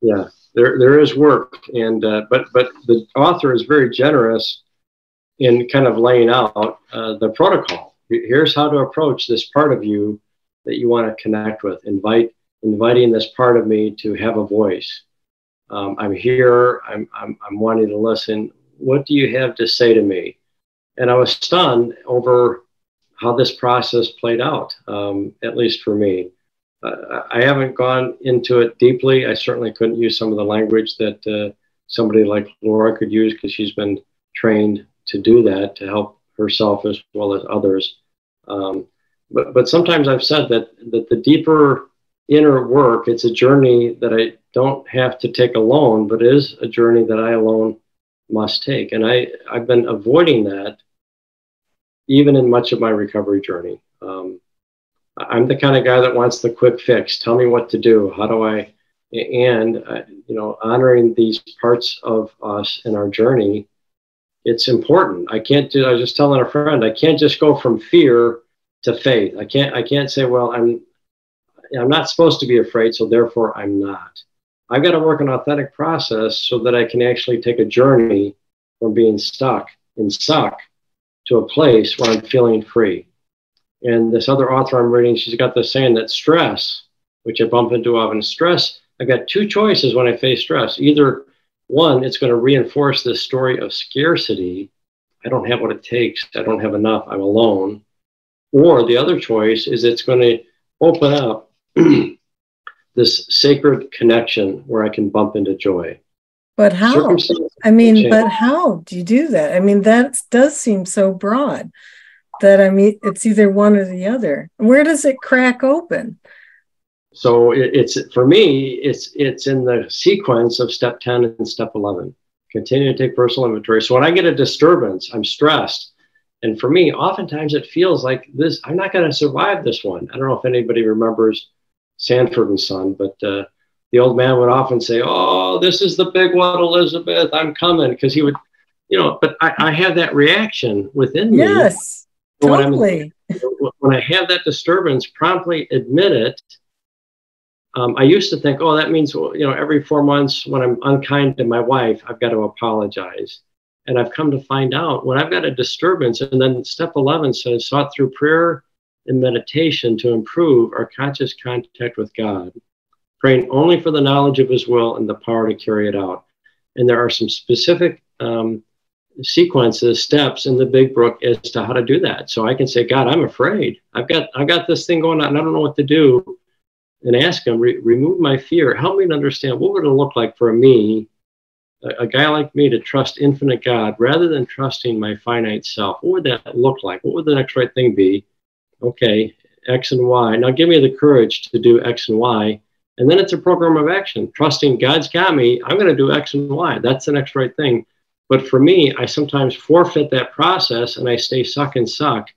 Yeah there there is work, and uh, but but the author is very generous in kind of laying out uh, the protocol. Here's how to approach this part of you that you want to connect with. Invite inviting this part of me to have a voice. Um, I'm here. I'm, I'm I'm wanting to listen. What do you have to say to me? And I was stunned over how this process played out, um, at least for me uh, I haven't gone into it deeply. I certainly couldn't use some of the language that uh, somebody like Laura could use because she's been trained to do that to help herself as well as others. Um, but but sometimes I've said that that the deeper inner work, it's a journey that I don't have to take alone, but is a journey that I alone must take. And I I've been avoiding that even in much of my recovery journey. Um, I'm the kind of guy that wants the quick fix. Tell me what to do. How do I? And uh, you know, honoring these parts of us in our journey it's important. I can't do. I was just telling a friend, I can't just go from fear to faith. I can't. I can't say, well, I'm I'm not supposed to be afraid, so therefore I'm not. I've got to work an authentic process so that I can actually take a journey from being stuck and suck to a place where I'm feeling free. And this other author I'm reading, she's got this saying that stress, which I bump into often, stress, I got two choices when I face stress. Either one, it's going to reinforce this story of scarcity. I don't have what it takes. I don't have enough. I'm alone. Or the other choice is it's going to open up this sacred connection where I can bump into joy. But how? I mean, but how do you do that? I mean, that does seem so broad that I mean, it's either one or the other. Where does it crack open? So it, it's for me, it's it's in the sequence of step 10 and step 11. Continue to take personal inventory. So when I get a disturbance, I'm stressed. And for me, oftentimes it feels like this, I'm not going to survive this one. I don't know if anybody remembers Sanford and Son, but uh, the old man would often say, "Oh, this is the big one, Elizabeth. I'm coming," because he would, you know. But I, I have that reaction within me. Yes, totally. When, when I have that disturbance, promptly admit it. Um, I used to think, oh, that means you know, every four months when I'm unkind to my wife, I've got to apologize. And I've come to find out when I've got a disturbance, and then step 11 says, sought through prayer and meditation to improve our conscious contact with God praying only for the knowledge of his will and the power to carry it out. And there are some specific um, sequences, steps in the big book as to how to do that. So I can say, God, I'm afraid. I've got I've got this thing going on. And I don't know what to do. And ask him, re- remove my fear. Help me to understand what would it look like for me, a, a guy like me, to trust infinite God rather than trusting my finite self. What would that look like? What would the next right thing be? Okay, X and Y. Now give me the courage to do X and Y and then it's a program of action, trusting God's got me. I'm going to do X and Y. That's the next right thing. But for me, I sometimes forfeit that process and I stay suck and suck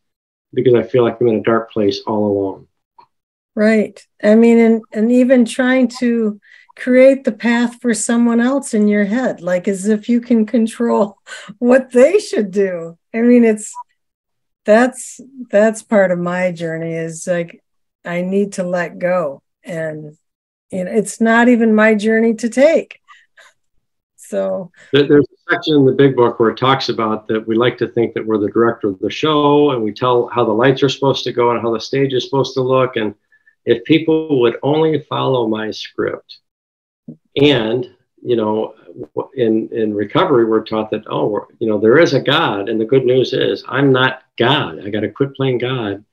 because I feel like I'm in a dark place all alone. Right. I mean, and, and even trying to create the path for someone else in your head, like as if you can control what they should do. I mean, it's that's that's part of my journey is like I need to let go and you know, it's not even my journey to take. So there's section in the big book where it talks about that we like to think that we're the director of the show and we tell how the lights are supposed to go and how the stage is supposed to look. And if people would only follow my script and you know in in recovery we're taught that oh you know there is a god and the good news is i'm not god i got to quit playing god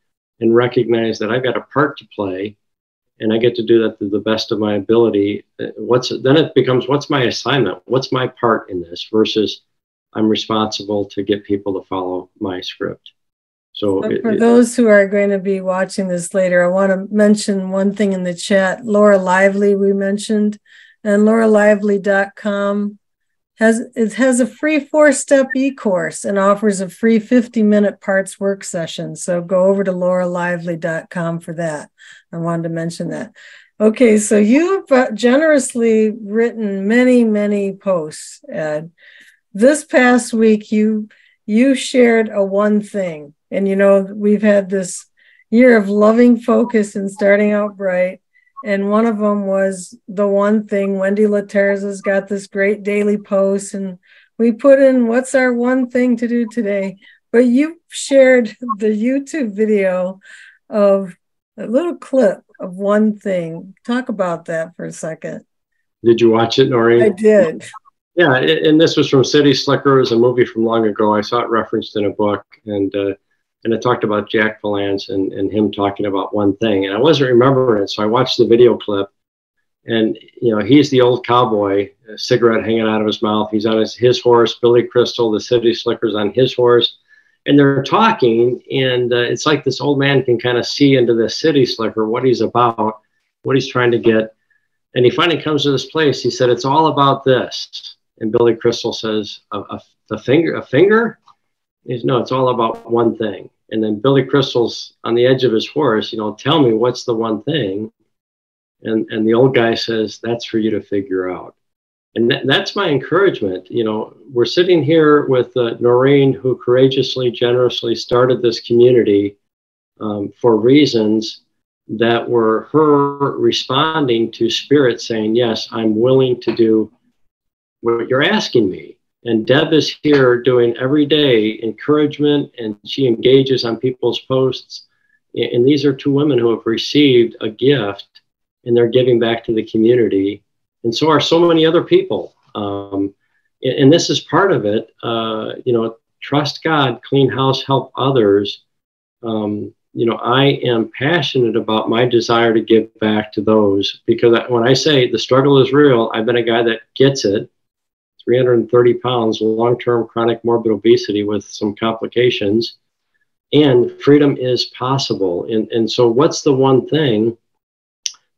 and recognize that i've got a part to play and I get to do that to the best of my ability. Uh, what's then it becomes what's my assignment? What's my part in this versus I'm responsible to get people to follow my script. So, so for it, those who are going to be watching this later, I want to mention one thing in the chat. Laura Lively, we mentioned, and lauralively.com has it has a free four-step e-course and offers a free 50-minute parts work session. So go over to lauralively.com for that. I wanted to mention that. Okay, so you've uh, generously written many, many posts, Ed. This past week, you you shared a one thing, and you know we've had this year of loving focus and starting out bright and one of them was the one thing Wendy Laterza's got this great daily post, and we put in what's our one thing to do today. But you shared the YouTube video of a little clip of one thing. Talk about that for a second. Did you watch it, Noreen? I did. Yeah, and this was from City Slickers, a movie from long ago. I saw it referenced in a book, and uh, and it talked about Jack Palance and, and him talking about one thing. And I wasn't remembering it, so I watched the video clip. And you know, he's the old cowboy, cigarette hanging out of his mouth. He's on his, his horse, Billy Crystal, the city slickers on his horse, and they're talking. And uh, it's like this old man can kind of see into the city slicker what he's about, what he's trying to get. And he finally comes to this place. He said, "It's all about this." And Billy Crystal says, "A, a, a finger, a finger." is no, it's all about one thing. And then Billy Crystal's on the edge of his horse, you know, tell me what's the one thing. And and the old guy says, that's for you to figure out. And th- that's my encouragement. You know, we're sitting here with uh, Noreen, who courageously, generously started this community um, for reasons that were her responding to spirit saying, Yes, I'm willing to do what you're asking me. And Deb is here doing every day encouragement, and she engages on people's posts. And these are two women who have received a gift and they're giving back to the community. And so are so many other people. Um, and this is part of it. Uh, you know, trust God, clean house, help others. Um, you know, I am passionate about my desire to give back to those because when I say the struggle is real, I've been a guy that gets it 330 pounds, long term chronic morbid obesity with some complications. And freedom is possible. And, and so, what's the one thing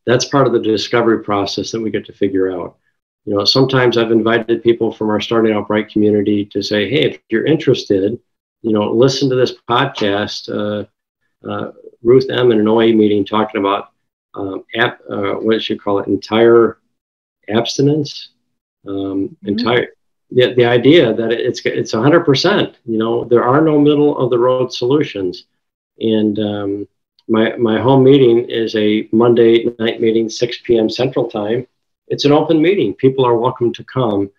that's part of the discovery process that we get to figure out? You know, sometimes I've invited people from our Starting Out Bright community to say, hey, if you're interested, you know, listen to this podcast. Uh, uh, Ruth M. in an OA meeting talking about um, ap, uh, what she call it? Entire abstinence um, mm-hmm. entire the, the idea that it's it's 100% you know there are no middle of the road solutions and um, my my home meeting is a monday night meeting 6 p.m central time. It's an open meeting. People are welcome to come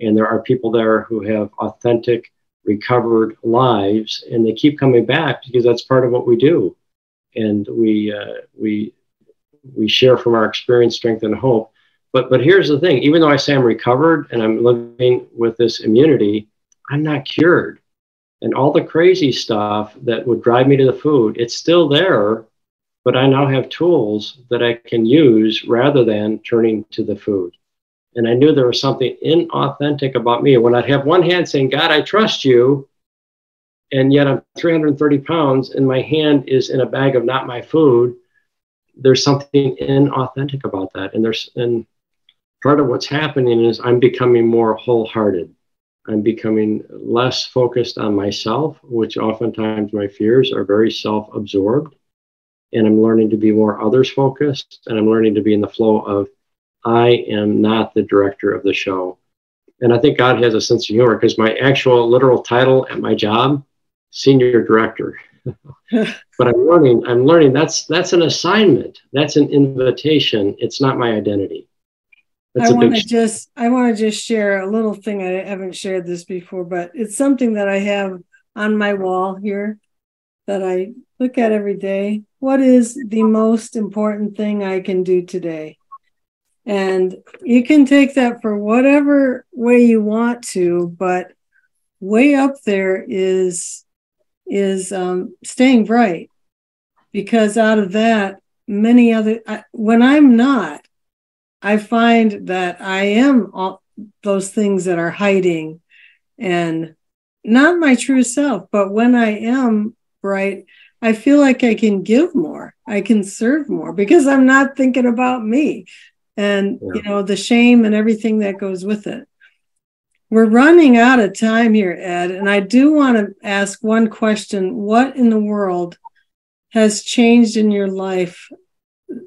and there are people there who have authentic recovered lives and they keep coming back because that's part of what we do. And we uh, we we share from our experience strength and hope. But but here's the thing: even though I say I'm recovered and I'm living with this immunity, I'm not cured. And all the crazy stuff that would drive me to the food, it's still there, but I now have tools that I can use rather than turning to the food. And I knew there was something inauthentic about me. When I'd have one hand saying, God, I trust you, and yet I'm 330 pounds and my hand is in a bag of not my food, there's something inauthentic about that. And there's, and part of what's happening is I'm becoming more wholehearted. I'm becoming less focused on myself, which oftentimes my fears are very self absorbed. And I'm learning to be more others focused. And I'm learning to be in the flow of, I am not the director of the show. And I think God has a sense of humor because my actual literal title at my job, senior director. but I'm learning, I'm learning that's that's an assignment. That's an invitation. It's not my identity. That's I want to just I want to just share a little thing. I haven't shared this before, but it's something that I have on my wall here that I look at every day. What is the most important thing I can do today? And you can take that for whatever way you want to, but way up there is is um, staying bright, because out of that, many other I, when I'm not I find that I am all those things that are hiding and not my true self. But when I am bright, I feel like I can give more, I can serve more because I'm not thinking about me and, yeah. you know, the shame and everything that goes with it. We're running out of time here, Ed, and I do want to ask one question. What in the world has changed in your life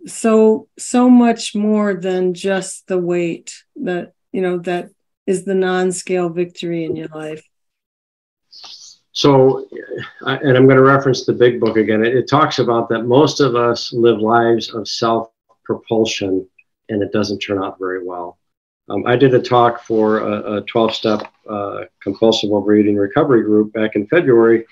so so much more than just the weight that you know that is the non-scale victory in your life. So and i'm going to reference the big book again. It, it talks about that most of us live lives of self-propulsion and it doesn't turn out very well. Um, i did a talk for a 12-step uh, compulsive overeating recovery group back in february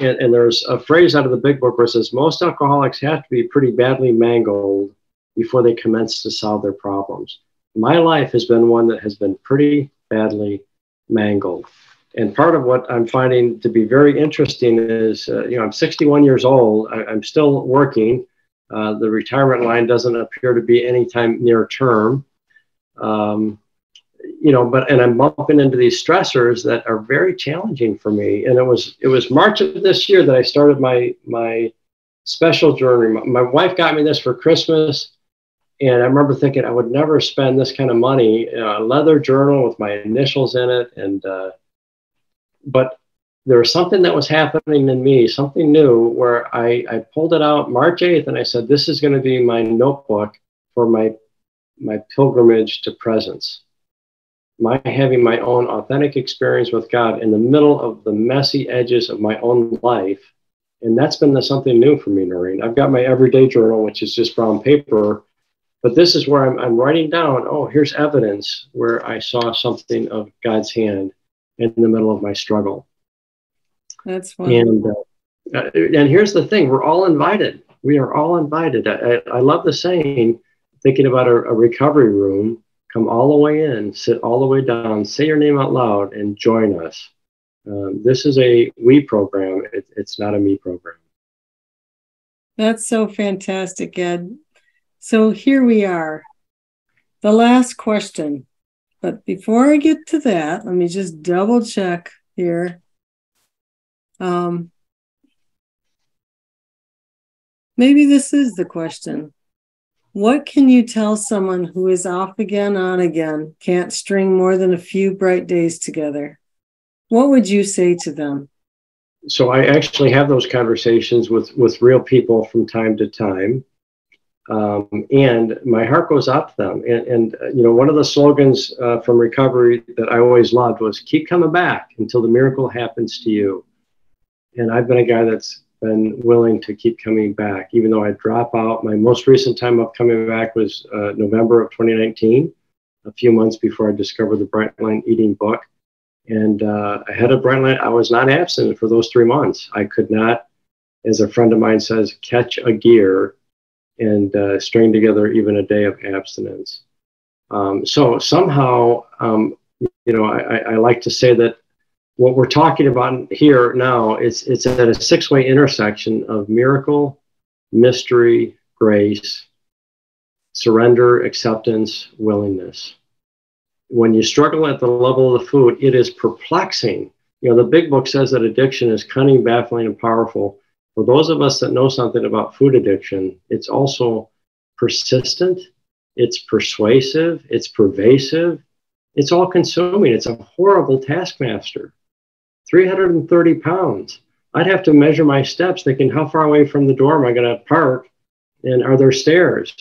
and, and, there's a phrase out of the big book where it says most alcoholics have to be pretty badly mangled before they commence to solve their problems. My life has been one that has been pretty badly mangled. And part of what I'm finding to be very interesting is, uh, you know, I'm 61 years old. I, am still working. Uh, the retirement line doesn't appear to be anytime near term. Um, you know, but and I'm bumping into these stressors that are very challenging for me. And it was it was March of this year that I started my my special journey. My, my wife got me this for Christmas, and I remember thinking I would never spend this kind of money. a leather journal with my initials in it, and uh, but there was something that was happening in me, something new, where I, I pulled it out March 8th and I said, This is going to be my notebook for my my pilgrimage to presence my having my own authentic experience with God in the middle of the messy edges of my own life. And that's been the, something new for me, Noreen. I've got my everyday journal, which is just brown paper. But this is where I'm, I'm writing down, oh, here's evidence where I saw something of God's hand in the middle of my struggle. That's wonderful. And, uh, and here's the thing we're all invited. We are all invited. I, I love the saying, thinking about a, a recovery room come all the way in, sit all the way down, say your name out loud, and join us. Um, this is a we program, it, it's not a me program. That's so fantastic, Ed. So here we are. The last question. But before I get to that, let me just double check here. Um, maybe this is the question. What can you tell someone who is off again, on again, can't string more than a few bright days together? What would you say to them? So I actually have those conversations with with real people from time to time, um, and my heart goes out to them. And, and uh, you know, one of the slogans uh, from recovery that I always loved was "Keep coming back until the miracle happens to you." And I've been a guy that's been willing to keep coming back, even though I drop out. My most recent time of coming back was uh, November of 2019, a few months before I discovered the Bright Line Eating book. And uh, ahead of Bright Line, I was not absent for those three months. I could not, as a friend of mine says, catch a gear and uh, string together even a day of abstinence. Um, so somehow, um, you know, I, I like to say that what we're talking about here now is it's at a six-way intersection of miracle, mystery, grace, surrender, acceptance, willingness. When you struggle at the level of the food, it is perplexing. You know, the big book says that addiction is cunning, baffling, and powerful. For those of us that know something about food addiction, it's also persistent, it's persuasive, it's pervasive, it's all consuming. It's a horrible taskmaster. 330 pounds. I'd have to measure my steps, thinking, how far away from the door am I going to park? And are there stairs?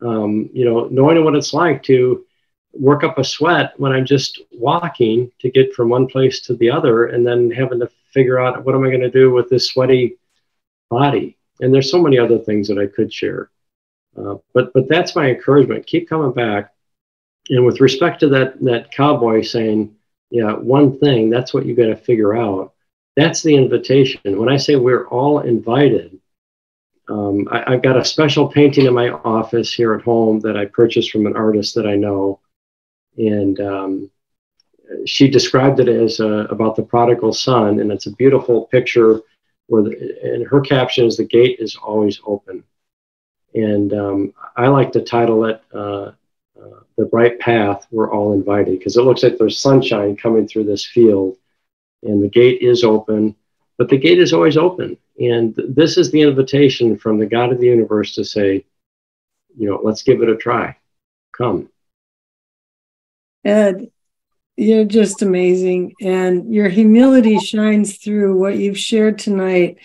Um, you know, knowing what it's like to work up a sweat when I'm just walking to get from one place to the other, and then having to figure out what am I going to do with this sweaty body. And there's so many other things that I could share. Uh, but but that's my encouragement. Keep coming back. And with respect to that that cowboy saying, yeah, one thing, that's what you got to figure out. That's the invitation. When I say we're all invited, um, I, have got a special painting in my office here at home that I purchased from an artist that I know. And um, she described it as uh, about the prodigal son. And it's a beautiful picture where, the, and her caption is, The gate is always open. And um, I like to title it, uh, the bright path, we're all invited because it looks like there's sunshine coming through this field and the gate is open, but the gate is always open. And this is the invitation from the God of the universe to say, you know, let's give it a try. Come. Ed, you're just amazing. And your humility shines through what you've shared tonight.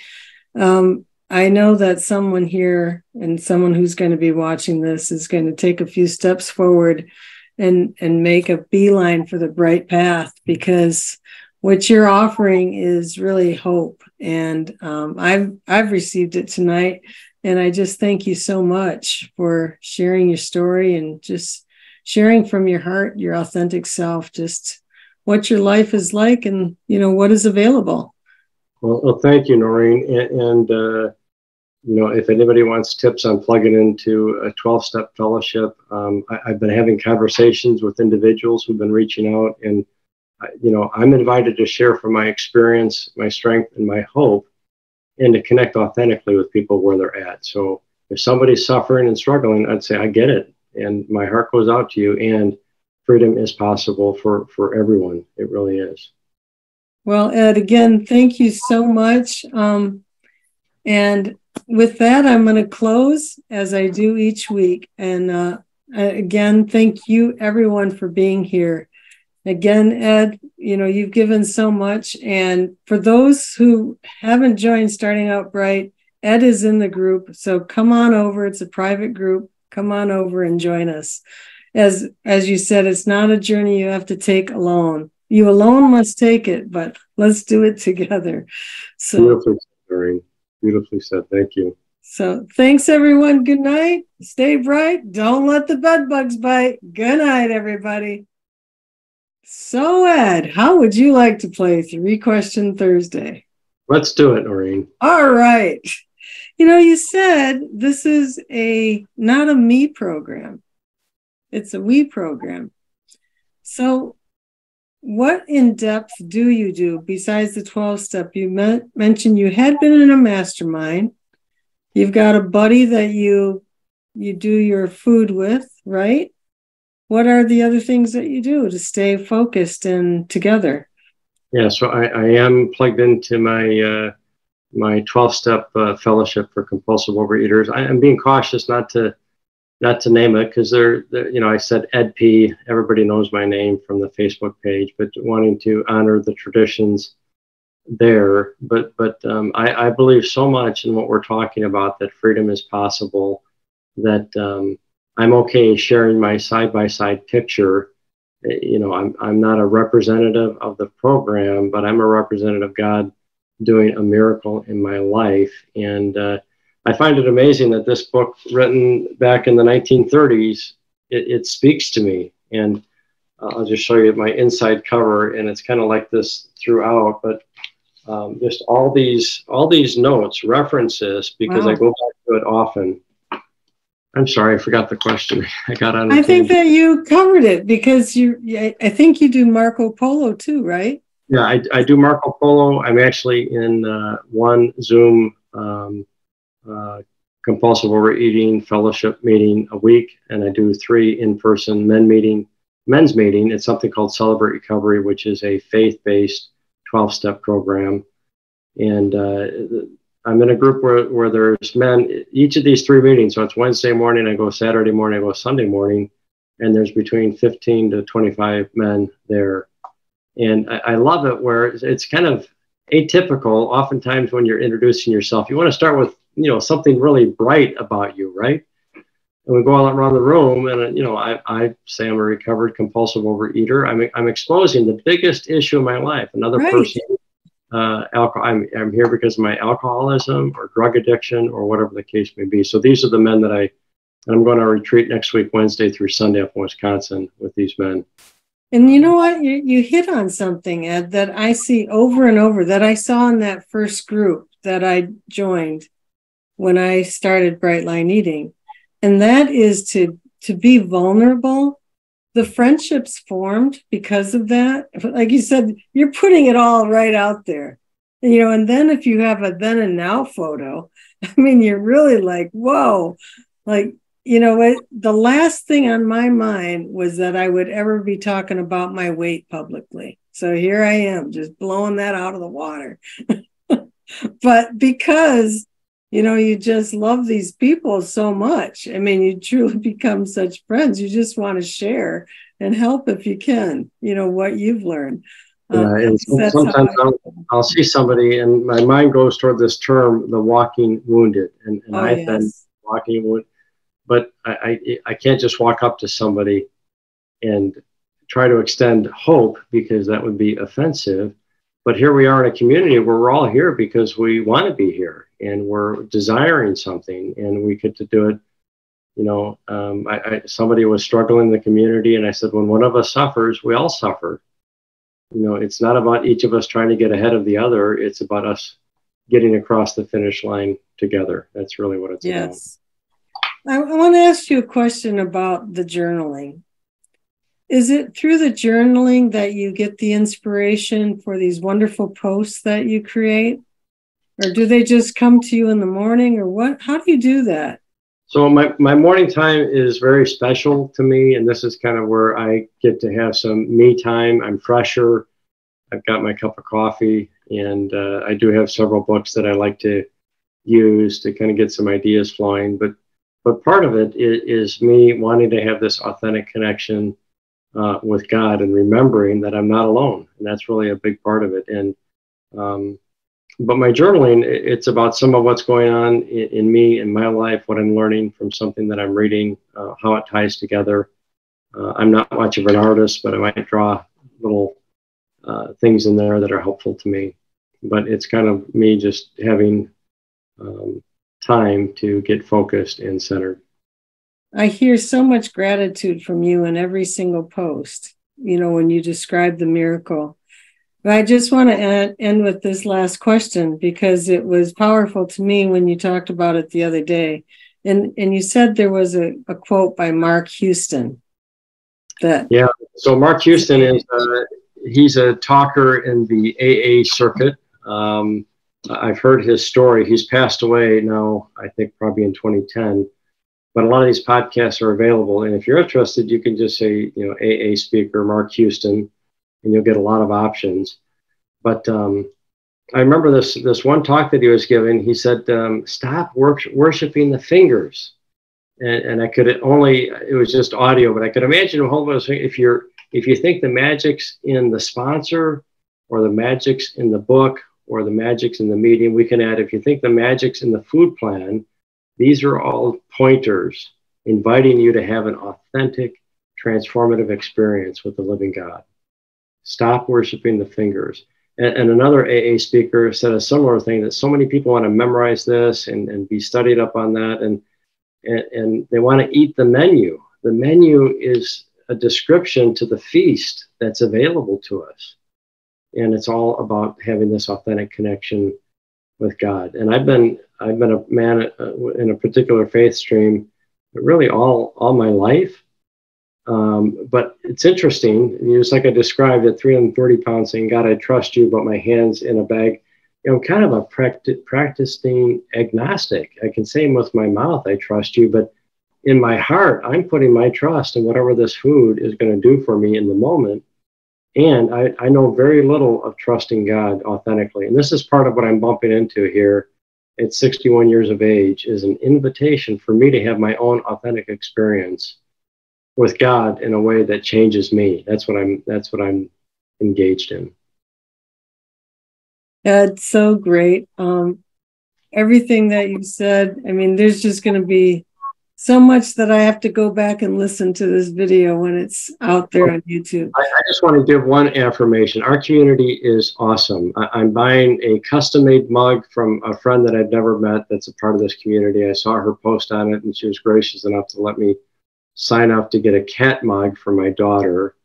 Um, I know that someone here and someone who's going to be watching this is going to take a few steps forward and and make a beeline for the bright path because what you're offering is really hope. And um, I've I've received it tonight and I just thank you so much for sharing your story and just sharing from your heart your authentic self just what your life is like and you know what is available. Well, well thank you noreen. And, and uh, you know, if anybody wants tips on plugging into a 12 step fellowship, um, I, have been having conversations with individuals who've been reaching out, and, you know, I'm invited to share from my experience, my strength, and my hope, and to connect authentically with people where they're at. So if somebody's suffering and struggling, I'd say, I get it. And my heart goes out to you, and freedom is possible for, for everyone. It really is. Well, Ed, again, thank you so much. Um, and with that, I'm going to close as I do each week. And uh, again, thank you everyone for being here. Again, Ed, you know, you've given so much. And for those who haven't joined Starting Out Bright, Ed is in the group. So come on over. It's a private group. Come on over and join us. as as you said, it's not a journey you have to take alone. You alone must take it, but let's do it together. So beautifully said, Thank you. So thanks everyone. Good night. Stay bright. Don't let the bed bugs bite. Good night, everybody. So Ed, how would you like to play three question Thursday? Let's do it, Noreen. All right. You know, you said this is a not a me program. It's a we program. So what in depth do you do besides the 12 step? You mentioned you had been in a mastermind. You've got a buddy that you you do your food with, right? What are the other things that you do to stay focused and together? Yeah, so I, I am plugged into my uh, my 12 step uh, fellowship for compulsive overeaters. I am being cautious not to not to name it because they're, they're, you know I said Ed P. Everybody knows my name from the Facebook page, but wanting to honor the traditions there. But but um, I, I believe so much in what we're talking about that freedom is possible. That um, I'm okay sharing my side by side picture. You know, I'm I'm not a representative of the program, but I'm a representative of God doing a miracle in my life. And uh, I find it amazing that this book, written back in the 1930s, it, it speaks to me. And uh, I'll just show you my inside cover, and it's kind of like this throughout. But um, just all these all these notes, references, because wow. I go back to it often. I'm sorry, I forgot the question. I got on. I think that you covered it because you. I think you do Marco Polo too, right? Yeah, I, I do Marco Polo. I'm actually in uh, one Zoom um, uh, compulsive overeating fellowship meeting a week, and I do three in-person men meeting, men's meeting. It's something called Celebrate Recovery, which is a faith-based 12-step program. And uh, I'm in a group where, where there's men, each of these three meetings, so it's Wednesday morning, I go Saturday morning, I go Sunday morning, and there's between 15 to 25 men there and I, I love it where it's, it's kind of atypical. Oftentimes, when you're introducing yourself, you want to start with you know something really bright about you, right? And we go all around the room, and you know, I, I say I'm a recovered compulsive overeater. I'm I'm exposing the biggest issue in my life. Another right. person, uh, alcohol. I'm I'm here because of my alcoholism or drug addiction or whatever the case may be. So these are the men that I. And I'm going to retreat next week, Wednesday through Sunday up in Wisconsin with these men. And you know what? You, you hit on something, Ed, that I see over and over that I saw in that first group that I joined when I started Bright Line Eating. And that is to to be vulnerable. The friendships formed because of that. Like you said, you're putting it all right out there. You know, and then if you have a then and now photo, I mean, you're really like, whoa, like you know? The last thing on my mind was that I would ever be talking about my weight publicly. So here I am, just blowing that out of the water. but because, you know, you just love these people so much. I mean, you truly become such friends. You just want to share and help if you can, you know, what you've learned. Yeah, uh, and sometimes I'll, I'll, see somebody and my mind goes toward this term, the walking wounded. And, and oh, I've yes. been walking wounded but I, I, I can't just walk up to somebody and try to extend hope because that would be offensive. But here we are in a community where we're all here because we want to be here and we're desiring something, and we get to do it. You know, um, I, I, somebody was struggling in the community, and I said, when one of us suffers, we all suffer. You know, it's not about each of us trying to get ahead of the other. It's about us getting across the finish line together. That's really what it's yes. about. I, I want to ask you a question about the journaling. Is it through the journaling that you get the inspiration for these wonderful posts that you create? Or do they just come to you in the morning or what? How do you do that? So my, my morning time is very special to me, and this is kind of where I get to have some me time. I'm fresher. I've got my cup of coffee, and uh, I do have several books that I like to use to kind of get some ideas flowing. But but part of it is, is me wanting to have this authentic connection uh, with God and remembering that I'm not alone, and that's really a big part of it. And um, but my journaling, it's about some of what's going on in, in, me in my life, what I'm learning from something that I'm reading, uh, how it ties together. Uh, I'm not much of an artist, but I might draw little uh, things in there that are helpful to me. But it's kind of me just having um, time to get focused and centered. I hear so much gratitude from you in every single post, you know, when you describe the miracle. I just want to end, end with this last question because it was powerful to me when you talked about it the other day. And, and you said there was a, a quote by Mark Houston that. Yeah. So Mark Houston is, uh, he's a talker in the AA circuit. Um, I've heard his story. He's passed away now, I think probably in 2010. But a lot of these podcasts are available. And if you're interested, you can just say, you know, AA speaker Mark Houston, and you'll get a lot of options. But um, I remember this this one talk that he was giving. He said, um, "Stop wor- worshiping the fingers." And, and I could only it was just audio, but I could imagine a whole bunch. if you're if you think the magic's in the sponsor or the magic's in the book or the magic's in the medium, we can add if you think the magic's in the food plan, these are all pointers inviting you to have an authentic, transformative experience with the living God. Stop worshiping the fingers. And, and, another AA speaker said a similar thing that so many people want to memorize this and, and be studied up on that. And, and, and they want to eat the menu. The menu is a description to the feast that's available to us. And it's all about having this authentic connection with God. And I've been I've been a man uh, in a particular faith stream really all all my life. Um, but it's interesting, just like I described at 330 pounds, saying, God, I trust you, but my hands in a bag. You know, I'm kind of a practi- practicing agnostic. I can say with my mouth, I trust you, but in my heart, I'm putting my trust in whatever this food is going to do for me in the moment. And I, I know very little of trusting God authentically. And this is part of what I'm bumping into here at 61 years of age is an invitation for me to have my own authentic experience with God in a way that changes me. That's what I'm that's what I'm engaged in. That's so great. Um, everything that you said, I mean, there's just going to be so much that I have to go back and listen to this video when it's out there on YouTube. I, I just want to give one affirmation. Our community is awesome. I, am buying a custom made mug from a friend that I'd never met that's a part of this community. I saw her post on it and she was gracious enough to let me sign up to get a cat mug for my daughter.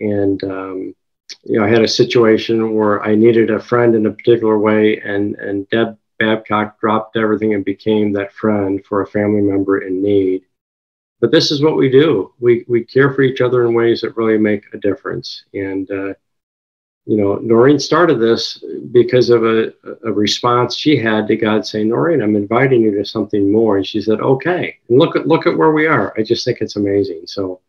And, um, you know, I had a situation where I needed a friend in a particular way, and, and Deb Babcock dropped everything and became that friend for a family member in need. But this is what we do. We, we care for each other in ways that really make a difference. And, uh, you know, Noreen started this because of a, a response she had to God saying, Noreen, I'm inviting you to something more. And she said, okay. And look at, look at where we are. I just think it's amazing. So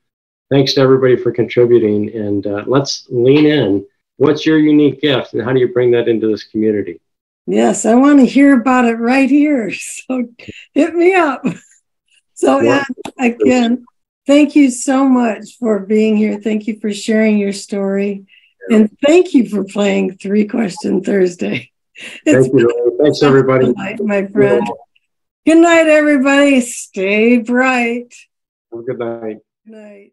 thanks to everybody for contributing and uh, let's lean in. What's your unique gift and how do you bring that into this community? Yes, I want to hear about it right here. So hit me up. So yeah. again, thank you so much for being here. Thank you for sharing your story. And thank you for playing Three Question Thursday. It's Thank you. Thanks, everybody. Night, my friend. Good night, everybody. Stay bright. Have a good night. Good night.